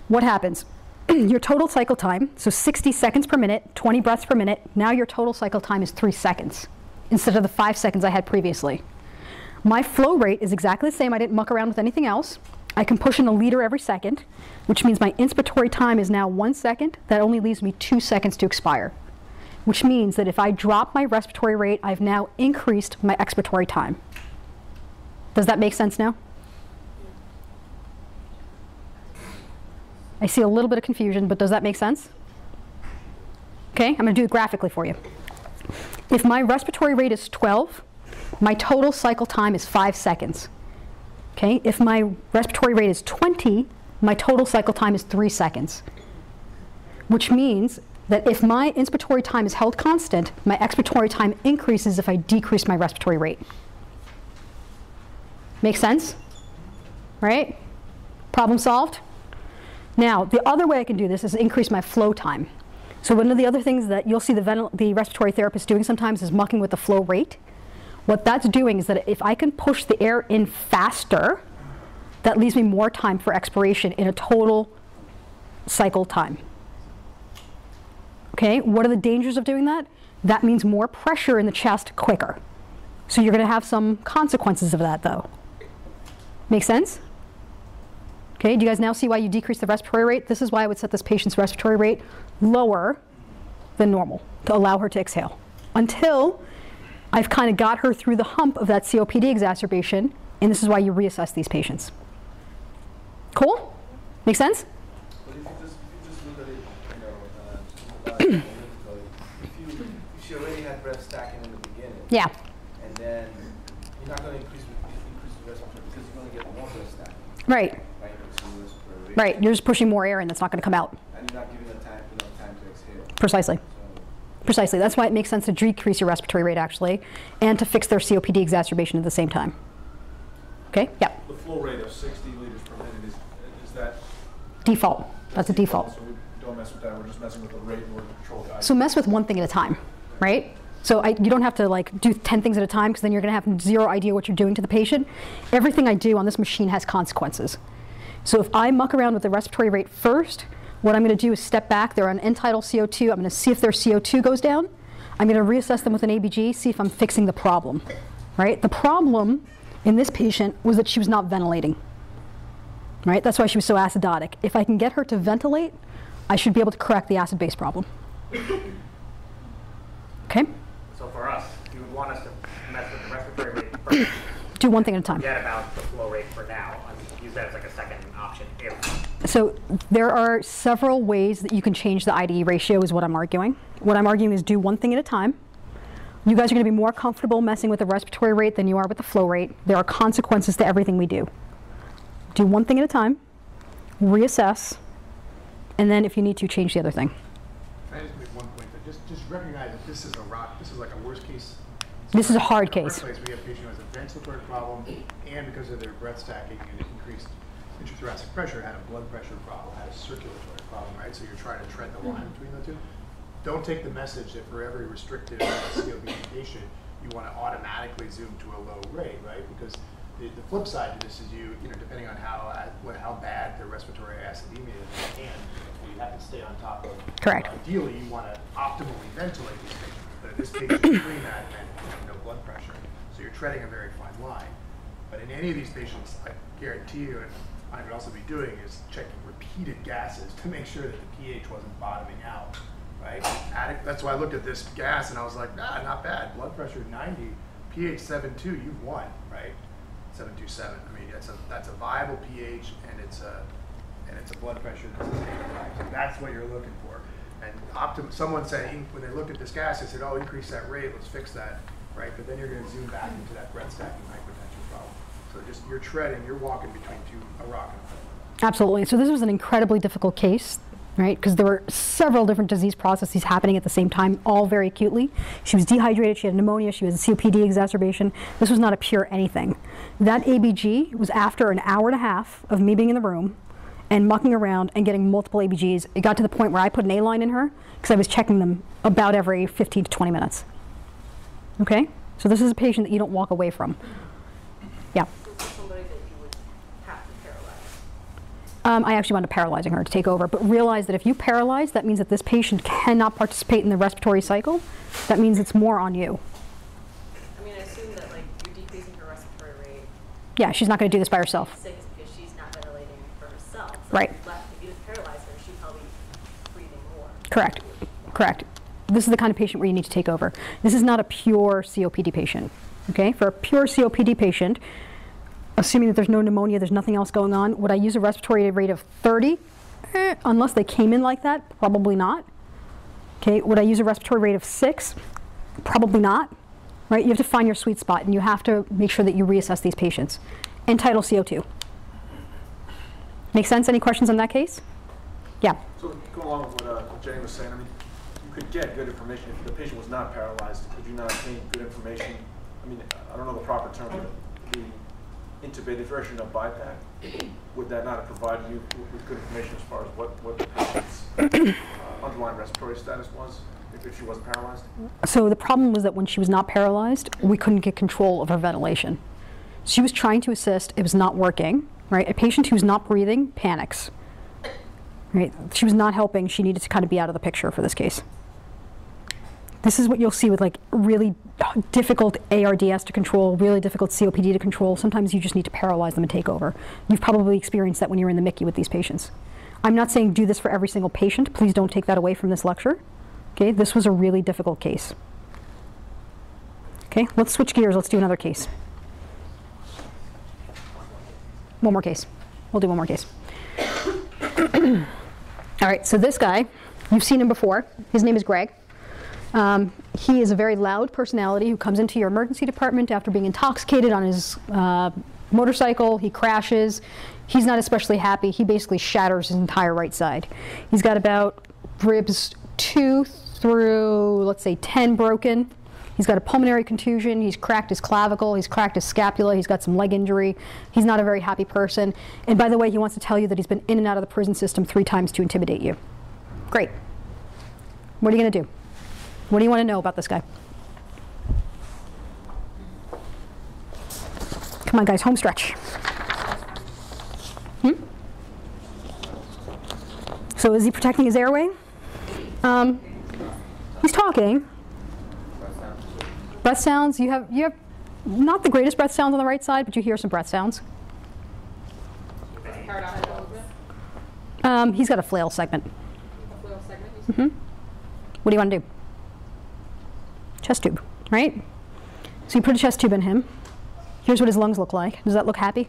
What happens? your total cycle time, so 60 seconds per minute, 20 breaths per minute, now your total cycle time is 3 seconds instead of the 5 seconds I had previously. My flow rate is exactly the same. I didn't muck around with anything else. I can push in a liter every second, which means my inspiratory time is now one second. That only leaves me two seconds to expire, which means that if I drop my respiratory rate, I've now increased my expiratory time. Does that make sense now? I see a little bit of confusion, but does that make sense? Okay, I'm going to do it graphically for you. If my respiratory rate is 12, my total cycle time is five seconds. Okay, if my respiratory rate is 20, my total cycle time is three seconds. Which means that if my inspiratory time is held constant, my expiratory time increases if I decrease my respiratory rate. Make sense? Right? Problem solved? Now, the other way I can do this is increase my flow time. So one of the other things that you'll see the, the respiratory therapist doing sometimes is mucking with the flow rate. What that's doing is that if I can push the air in faster, that leaves me more time for expiration in a total cycle time. Okay, what are the dangers of doing that? That means more pressure in the chest quicker. So you're going to have some consequences of that though. Make sense? Okay, do you guys now see why you decrease the respiratory rate? This is why I would set this patient's respiratory rate lower than normal to allow her to exhale until I've kind of got her through the hump of that COPD exacerbation, and this is why you reassess these patients. Cool? Make sense? But if you just, if you just look at it, you know, just about if you, if she already had breath stacking in the beginning. Yeah. And then you're not gonna increase, increase the respiratory because you're gonna get more breath stacking. Right. Right, so the respiratory rate. Right. You're just pushing more air in that's not going to come out. And you're not giving the time, enough time to exhale. Precisely. Precisely. That's why it makes sense to decrease your respiratory rate actually, and to fix their COPD exacerbation at the same time. Okay? Yeah. The flow rate of sixty liters per minute is, is that? Default. That's a default. So we don't mess with that, we're just messing with the rate in order to control the. So mess with one thing at a time, right? So I, you don't have to like do 10 things at a time because then you're going to have zero idea what you're doing to the patient. Everything I do on this machine has consequences. So if I muck around with the respiratory rate first, what I'm going to do is step back. They're on end-tidal CO2. I'm going to see if their CO2 goes down. I'm going to reassess them with an ABG, see if I'm fixing the problem. Right? The problem in this patient was that she was not ventilating. Right? That's why she was so acidotic. If I can get her to ventilate, I should be able to correct the acid-base problem. Okay? So for us, you would want us to mess with the respiratory rate first. Do one thing at a time. Forget about the flow rate for now. I mean, use that as like a second option if So there are several ways that you can change the I:E ratio is what I'm arguing. What I'm arguing is do one thing at a time. You guys are going to be more comfortable messing with the respiratory rate than you are with the flow rate. There are consequences to everything we do. Do one thing at a time, reassess, and then if you need to, change the other thing. Can I just make one point? Just, just recognize that this is a rock, this is like a worst case This is a hard In the first case. place, we have a patient who has a ventilatory problem, and because of their breath increased intrathoracic pressure, had a blood pressure problem, had a circulatory problem, right? So you're trying to tread the line between the two. Don't take the message that for every restrictive COPD patient, you want to automatically zoom to a low rate, right? Because the, the flip side to this is you, you know, depending on how, uh, what, how bad their respiratory acidemia is, and you have to stay on top of. Correct. Ideally, you want to optimally ventilate these patients, but this case, between that and you know, no blood pressure. So you're treading a very fine line. But in any of these patients, I guarantee you, and I would also be doing is checking repeated gases to make sure that the pH wasn't bottoming out, right? Addic- that's why I looked at this gas and I was like, nah, not bad. Blood pressure 90, pH 7.2, you've won, right? 727. I mean, that's a that's a viable pH and it's a and it's a blood pressure that's stabilized. That's what you're looking for. And optim- someone saying when they looked at this gas, they said, oh, increase that rate, let's fix that, right? But then you're going to zoom back into that breath stacking problem. Just you're treading, you're walking between two a rock and a. Absolutely. So this was an incredibly difficult case, right? Because there were several different disease processes happening at the same time, all very acutely. She was dehydrated, she had pneumonia, she was a COPD exacerbation. This was not a pure anything. That ABG was after an hour and a half of me being in the room and mucking around and getting multiple ABGs. It got to the point where I put an A line in her because I was checking them about every 15 to 20 minutes. Okay? So this is a patient that you don't walk away from. Yeah. Somebody that you would have to paralyze. Um, I actually wound up paralyzing her to take over, but realize that if you paralyze, that means that this patient cannot participate in the respiratory cycle. That means it's more on you. I mean, I assume that like you're decreasing her respiratory rate. Yeah, she's not going to do this by herself. Sick because she's not ventilating for herself. So Right. If you, left, if you just paralyze her, she'd probably breathing more. Correct. Correct. This is the kind of patient where you need to take over. This is not a pure COPD patient. Okay? For a pure COPD patient, assuming that there's no pneumonia, there's nothing else going on, would I use a respiratory rate of 30? Eh, unless they came in like that, probably not. Okay, would I use a respiratory rate of 6? Probably not. Right? You have to find your sweet spot and you have to make sure that you reassess these patients. End-tidal CO2. Make sense? Any questions on that case? Yeah. So go along with what, uh, Jenny was saying, I mean, you could get good information if the patient was not paralyzed. Could you not obtain good information? I mean, I don't know the proper term, but intubated version of BiPAP, would that not have provided you with good information as far as what, what the patient's uh, underlying respiratory status was if she wasn't paralyzed? So the problem was that when she was not paralyzed, we couldn't get control of her ventilation. She was trying to assist, it was not working, right? A patient who's not breathing panics. Right? She was not helping, she needed to kind of be out of the picture for this case. This is what you'll see with like really difficult ARDS to control, really difficult COPD to control. Sometimes you just need to paralyze them and take over. You've probably experienced that when you're in the MICU with these patients. I'm not saying do this for every single patient. Please don't take that away from this lecture. Okay, this was a really difficult case. Okay, let's switch gears. Let's do another case. One more case. We'll do one more case. All right, so this guy, you've seen him before. His name is Greg. Um, he is a very loud personality who comes into your emergency department after being intoxicated on his uh, motorcycle. He crashes. He's not especially happy. He basically shatters his entire right side. He's got about ribs two through, let's say, 10 broken. He's got a pulmonary contusion. He's cracked his clavicle. He's cracked his scapula. He's got some leg injury. He's not a very happy person. And by the way, he wants to tell you that he's been in and out of the prison system three times to intimidate you. Great. What are you going to do? What do you want to know about this guy? Come on, guys, home stretch. Hmm? So is he protecting his airway? Um, he's talking. Breath sounds. You have you have not the greatest breath sounds on the right side, but you hear some breath sounds. Um, he's got a flail segment. a fluid segment, said? hmm What do you want to do? Chest tube, right? So you put a chest tube in him. Here's what his lungs look like. Does that look happy?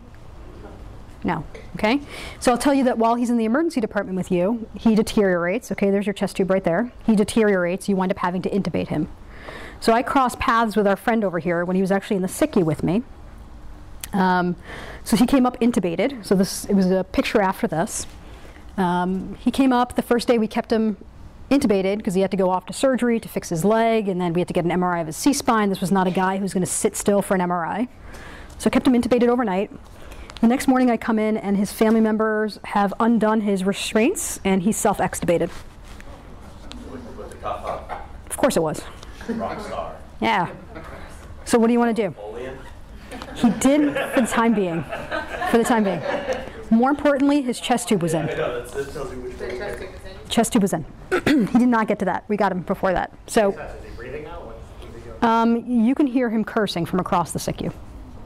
No. Okay? So I'll tell you that while he's in the emergency department with you, he deteriorates. Okay, there's your chest tube right there. He deteriorates. You wind up having to intubate him. So I crossed paths with our friend over here when he was actually in the SICU with me. Um, so he came up intubated. So this it was a picture after this. Um, he came up the first day we kept him intubated because he had to go off to surgery to fix his leg, and then we had to get an MRI of his C-spine. This was not a guy who's going to sit still for an MRI. So I kept him intubated overnight. The next morning I come in and his family members have undone his restraints and he's self-extubated. With, with the cuff on. Of course it was. Rock. Yeah. So what do you want to do? He did for the time being. For the time being. More importantly, his chest tube was in. I know, that's, that tells you which The one. chest tube is in. Was in. he did not get to that. We got him before that. So Is he breathing now? What's, what's he doing? um, you can hear him cursing from across the SICU.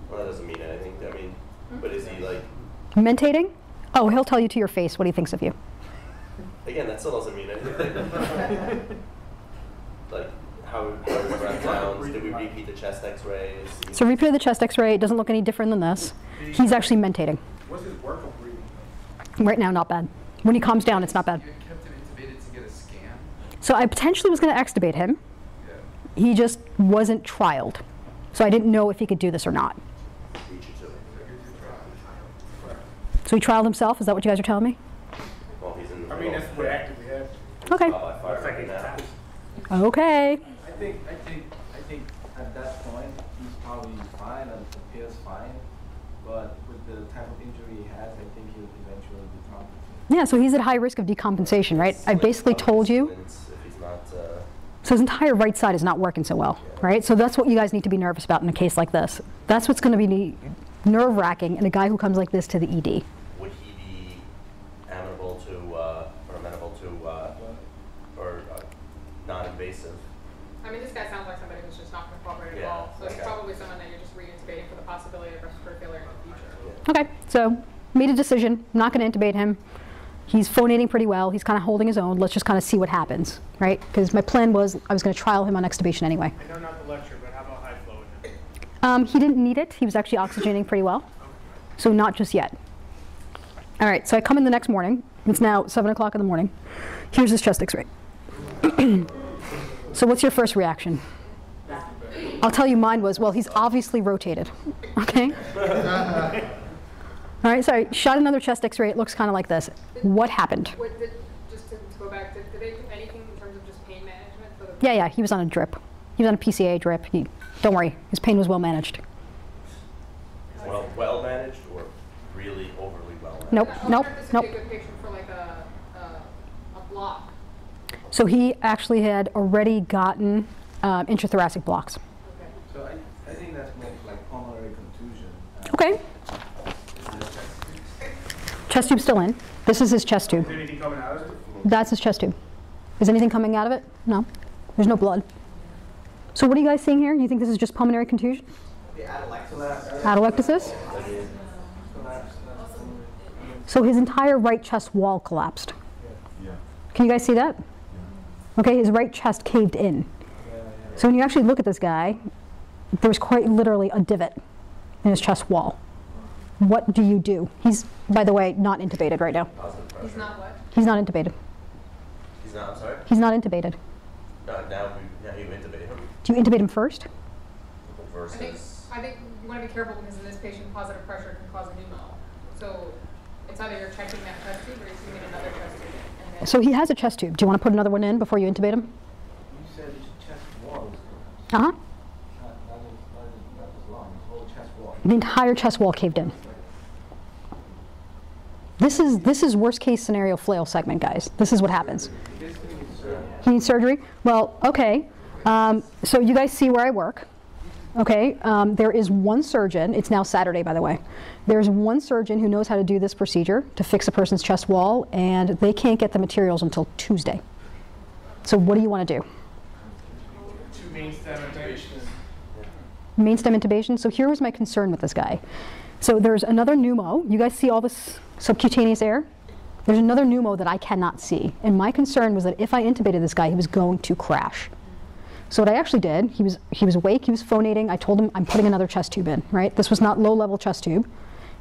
Well, that doesn't mean anything. I mean, but is he like, Mentating? Oh, he'll tell you to your face what he thinks of you. again, that still doesn't mean anything. like, how, how his breath sounds? Did we repeat the chest x-ray? Is he- So repeat the chest x-ray. It doesn't look any different than this. He's actually mentating. What's his work of breathing? Right now, not bad. When he calms down, it's not bad. You kept him intubated to get a scan? So I potentially was going to extubate him. He just wasn't trialed. So I didn't know if he could do this or not. Beat you to it. So he trialed himself. Is that what you guys are telling me? Well, he's in the I mean, that's what the- active we have. Okay. Trial by fire Looks like right he's now. Okay. I think, I think, I think at that point, he's probably fine and appears fine. But with the type of injury he has, I think he'll eventually become. Yeah, so he's at high risk of decompensation, right? I basically told you. If he's not, uh, So his entire right side is not working so well, right? So that's what you guys need to be nervous about in a case like this. That's what's going to be nerve wracking in a guy who comes like this to the ED. would he be amenable to, uh, or amenable to, uh, or uh, non-invasive? I mean, this guy sounds like somebody who's just not going to cooperate at all. So it's okay. probably someone that you're just reintubating for the possibility of respiratory failure in the future. Okay, so made a decision. Not going to intubate him. He's phonating pretty well. He's kind of holding his own. Let's just kind of see what happens, right? Because my plan was I was going to trial him on extubation anyway. I know not the lecture, but how about high flow in? Um, he didn't need it. He was actually oxygenating pretty well. So not just yet. All right, so I come in the next morning. It's now 7 o'clock in the morning. Here's his chest x-ray. so what's your first reaction? I'll tell you mine was, well, he's obviously rotated. Okay? All right, sorry, shot another chest x-ray. It looks kind of like this. What happened? What did, just to, to go back, did, did they do anything in terms of just pain management for the? Yeah, yeah, he was on a drip. He was on a PCA drip. He, don't worry, his pain was well managed. Well, well managed or really overly well managed? Nope, I nope, this nope. would be a good patient for like a, a, a block. So he actually had already gotten um, intrathoracic blocks. So I, I think that's more like pulmonary contusion. Uh, Okay. Chest tube still in. This is his chest tube. Is anything coming out of it? That's his chest tube. Is anything coming out of it? No. There's no blood. So what are you guys seeing here? You think this is just pulmonary contusion? Atelectasis? So his entire right chest wall collapsed. Can you guys see that? Okay, his right chest caved in. So when you actually look at this guy, there's quite literally a divot in his chest wall. What do you do? He's, by the way, not intubated right now. He's not what? He's not intubated. He's not, I'm sorry? He's not intubated. No, now we, now you intubate him Do you intubate him first? I think, I think you want to be careful because in this patient, positive pressure can cause a pneumo. So it's either you're checking that chest tube or you're using another chest tube. So he has a chest tube. Do you want to put another one in before you intubate him? You said his chest wall is Uh huh. not, not his, not his, not his lung, his whole chest wall. The entire chest wall caved in. This is this is worst case scenario flail segment, guys. This is what happens. He needs surgery. Well, okay. Um, so you guys see where I work. Okay. Um, there is one surgeon. It's now Saturday, by the way. There's one surgeon who knows how to do this procedure to fix a person's chest wall, and they can't get the materials until Tuesday. So what do you want to do? Two main stem intubations. main stem intubation. So here was my concern with this guy. So there's another pneumo. You guys see all this subcutaneous air? There's another pneumo that I cannot see. And my concern was that if I intubated this guy, he was going to crash. So what I actually did, he was he was awake, he was phonating. I told him I'm putting another chest tube in, right? This was not low-level chest tube.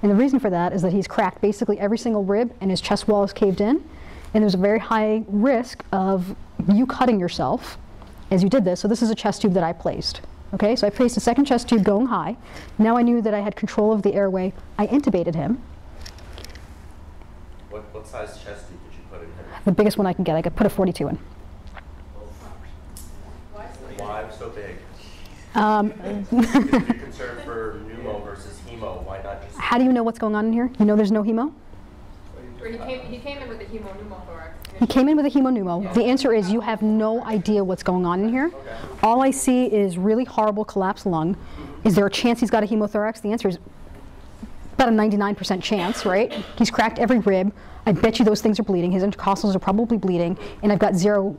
And the reason for that is that he's cracked basically every single rib and his chest wall is caved in. And there's a very high risk of you cutting yourself as you did this. So this is a chest tube that I placed. Okay, so I placed a second chest tube going high. Now I knew that I had control of the airway. I intubated him. What, what size chest tube did you put in him? The biggest one I can get. I could put a 42 in. Why so big? Um, If you're concerned for pneumo versus hemo, why not just? How do you know what's going on in here? You know there's no hemo? Or he came, he came in with a hemo pneumothorax. He came in with a hemopneumo. The answer is you have no idea what's going on in here. All I see is really horrible collapsed lung. Is there a chance he's got a hemothorax? The answer is about a 99% chance, right? He's cracked every rib. I bet you those things are bleeding. His intercostals are probably bleeding, and I've got zero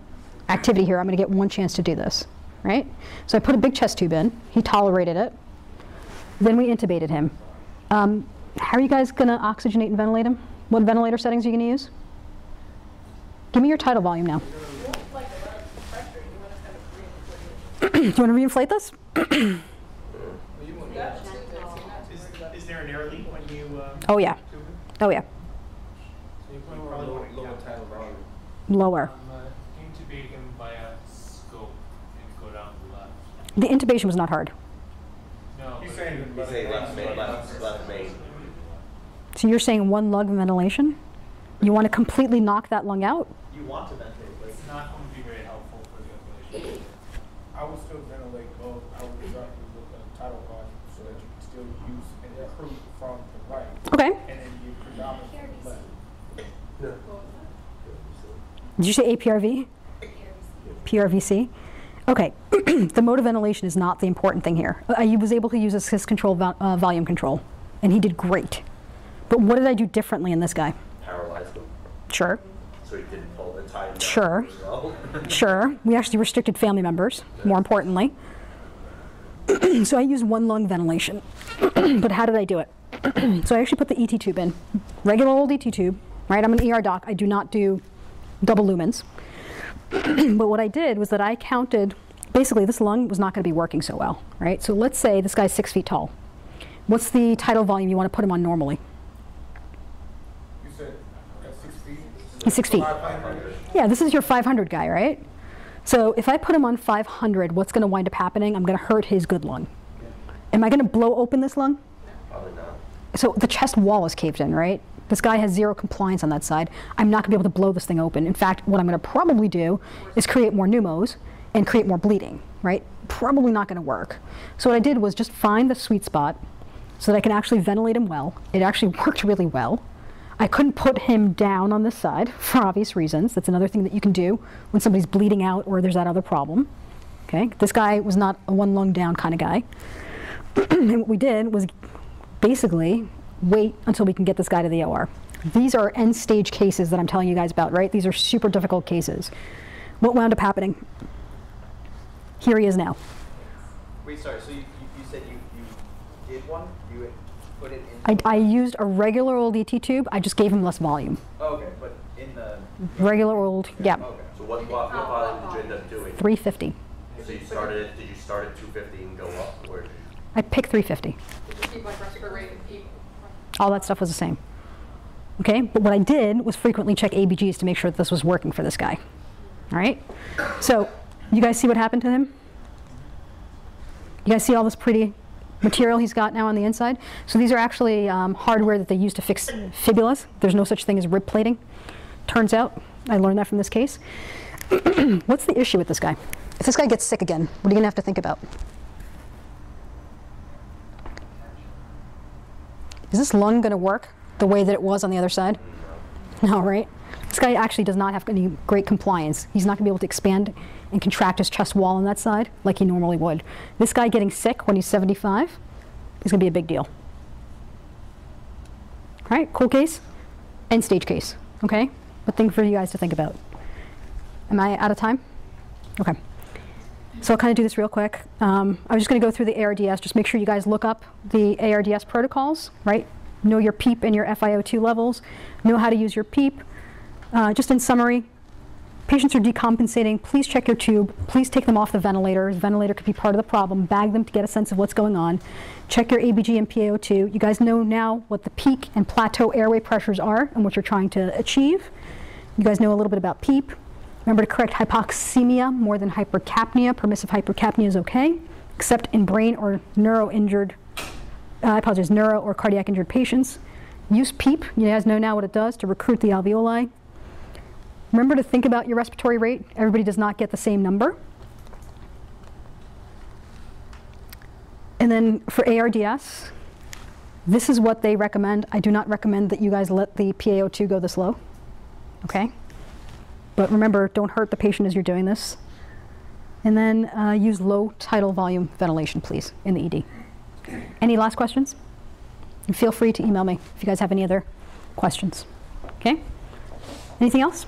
activity here. I'm going to get one chance to do this, right? So I put a big chest tube in. He tolerated it. Then we intubated him. Um, how are you guys going to oxygenate and ventilate him? What ventilator settings are you going to use? Give me your tidal volume now. Do you want to reinflate this? Is, is there an air leak when you, uh? Oh, yeah. Oh, yeah. So you probably want to lower tidal volume. Lower. Um, uh, intubate him via scope and go down to left. The intubation was not hard. No. He's saying- He's saying left main, left, left main. So you're saying one lung ventilation? You want to completely knock that lung out? You want to ventilate, but It's not going to be very helpful for the ventilation. I would still ventilate both. I would start with the tidal volume so that you can still use and recruit from the right. Okay. And then you predominate from the left. Did you say APRV? PRVC? Okay, the mode of ventilation is not the important thing here. I was able to use assist control vo- uh, volume control, and he did great. But what did I do differently in this guy? Paralyzed him, Sure, so he didn't pull the tie Sure. well. sure. We actually restricted family members, more importantly. so I used one lung ventilation. but how did I do it? so I actually put the ET tube in, regular old ET tube, right? I'm an ER doc. I do not do double lumens. but what I did was that I counted, basically this lung was not going to be working so well, right? So let's say this guy's six feet tall. What's the tidal volume you want to put him on normally? You said at six feet? He's six feet. 500. Yeah, this is your 500 guy, right? So if I put him on 500, what's going to wind up happening? I'm going to hurt his good lung. Am I going to blow open this lung? Probably not. So the chest wall is caved in, right? This guy has zero compliance on that side. I'm not going to be able to blow this thing open. In fact, what I'm going to probably do is create more pneumos and create more bleeding, right? Probably not going to work. So what I did was just find the sweet spot so that I can actually ventilate him well. It actually worked really well. I couldn't put him down on this side for obvious reasons. That's another thing that you can do when somebody's bleeding out or there's that other problem. Okay, this guy was not a one lung down kind of guy. and what we did was basically wait until we can get this guy to the OR. These are end stage cases that I'm telling you guys about, right? These are super difficult cases. What wound up happening? Here he is now. Wait, sorry, so you, you, you said you, you did one? You put it in? I, I used a regular old ET tube, I just gave him less volume. Oh, okay, but in the. Regular old, yeah, So what, what, what volume did you end up doing? 350. So you started, at- did you start at two fifty and go up, or did you? I picked 350. Just keep like respiratory rate and keep. All that stuff was the same. Okay, but what I did was frequently check ABGs to make sure that this was working for this guy. All right, so you guys see what happened to him? You guys see all this pretty material he's got now on the inside? So these are actually um, hardware that they use to fix fibulas. There's no such thing as rib plating. Turns out, I learned that from this case. What's the issue with this guy? If this guy gets sick again, what are you gonna have to think about? Is this lung going to work the way that it was on the other side? No, right? This guy actually does not have any great compliance. He's not going to be able to expand and contract his chest wall on that side like he normally would. This guy getting sick when he's 75 is going to be a big deal. All right, cool case. End stage case, okay? But thing for you guys to think about. Am I out of time? Okay. So I'll kind of do this real quick. Um, I'm just going to go through the ARDS. Just make sure you guys look up the ARDS protocols, right? Know your PEEP and your FiO2 levels. Know how to use your PEEP. Uh, just in summary, patients are decompensating. Please check your tube. Please take them off the ventilator. The ventilator could be part of the problem. Bag them to get a sense of what's going on. Check your ABG and PaO2. You guys know now what the peak and plateau airway pressures are and what you're trying to achieve. You guys know a little bit about PEEP. Remember to correct hypoxemia more than hypercapnia. Permissive hypercapnia is okay, except in brain or neuro-injured, uh, I apologize, neuro or cardiac injured patients. Use PEEP. You guys know now what it does to recruit the alveoli. Remember to think about your respiratory rate. Everybody does not get the same number. And then for ARDS, this is what they recommend. I do not recommend that you guys let the PaO2 go this low. Okay? But remember, don't hurt the patient as you're doing this. And then uh, use low tidal volume ventilation, please, in the ED. Any last questions? And feel free to email me if you guys have any other questions. Okay? Anything else?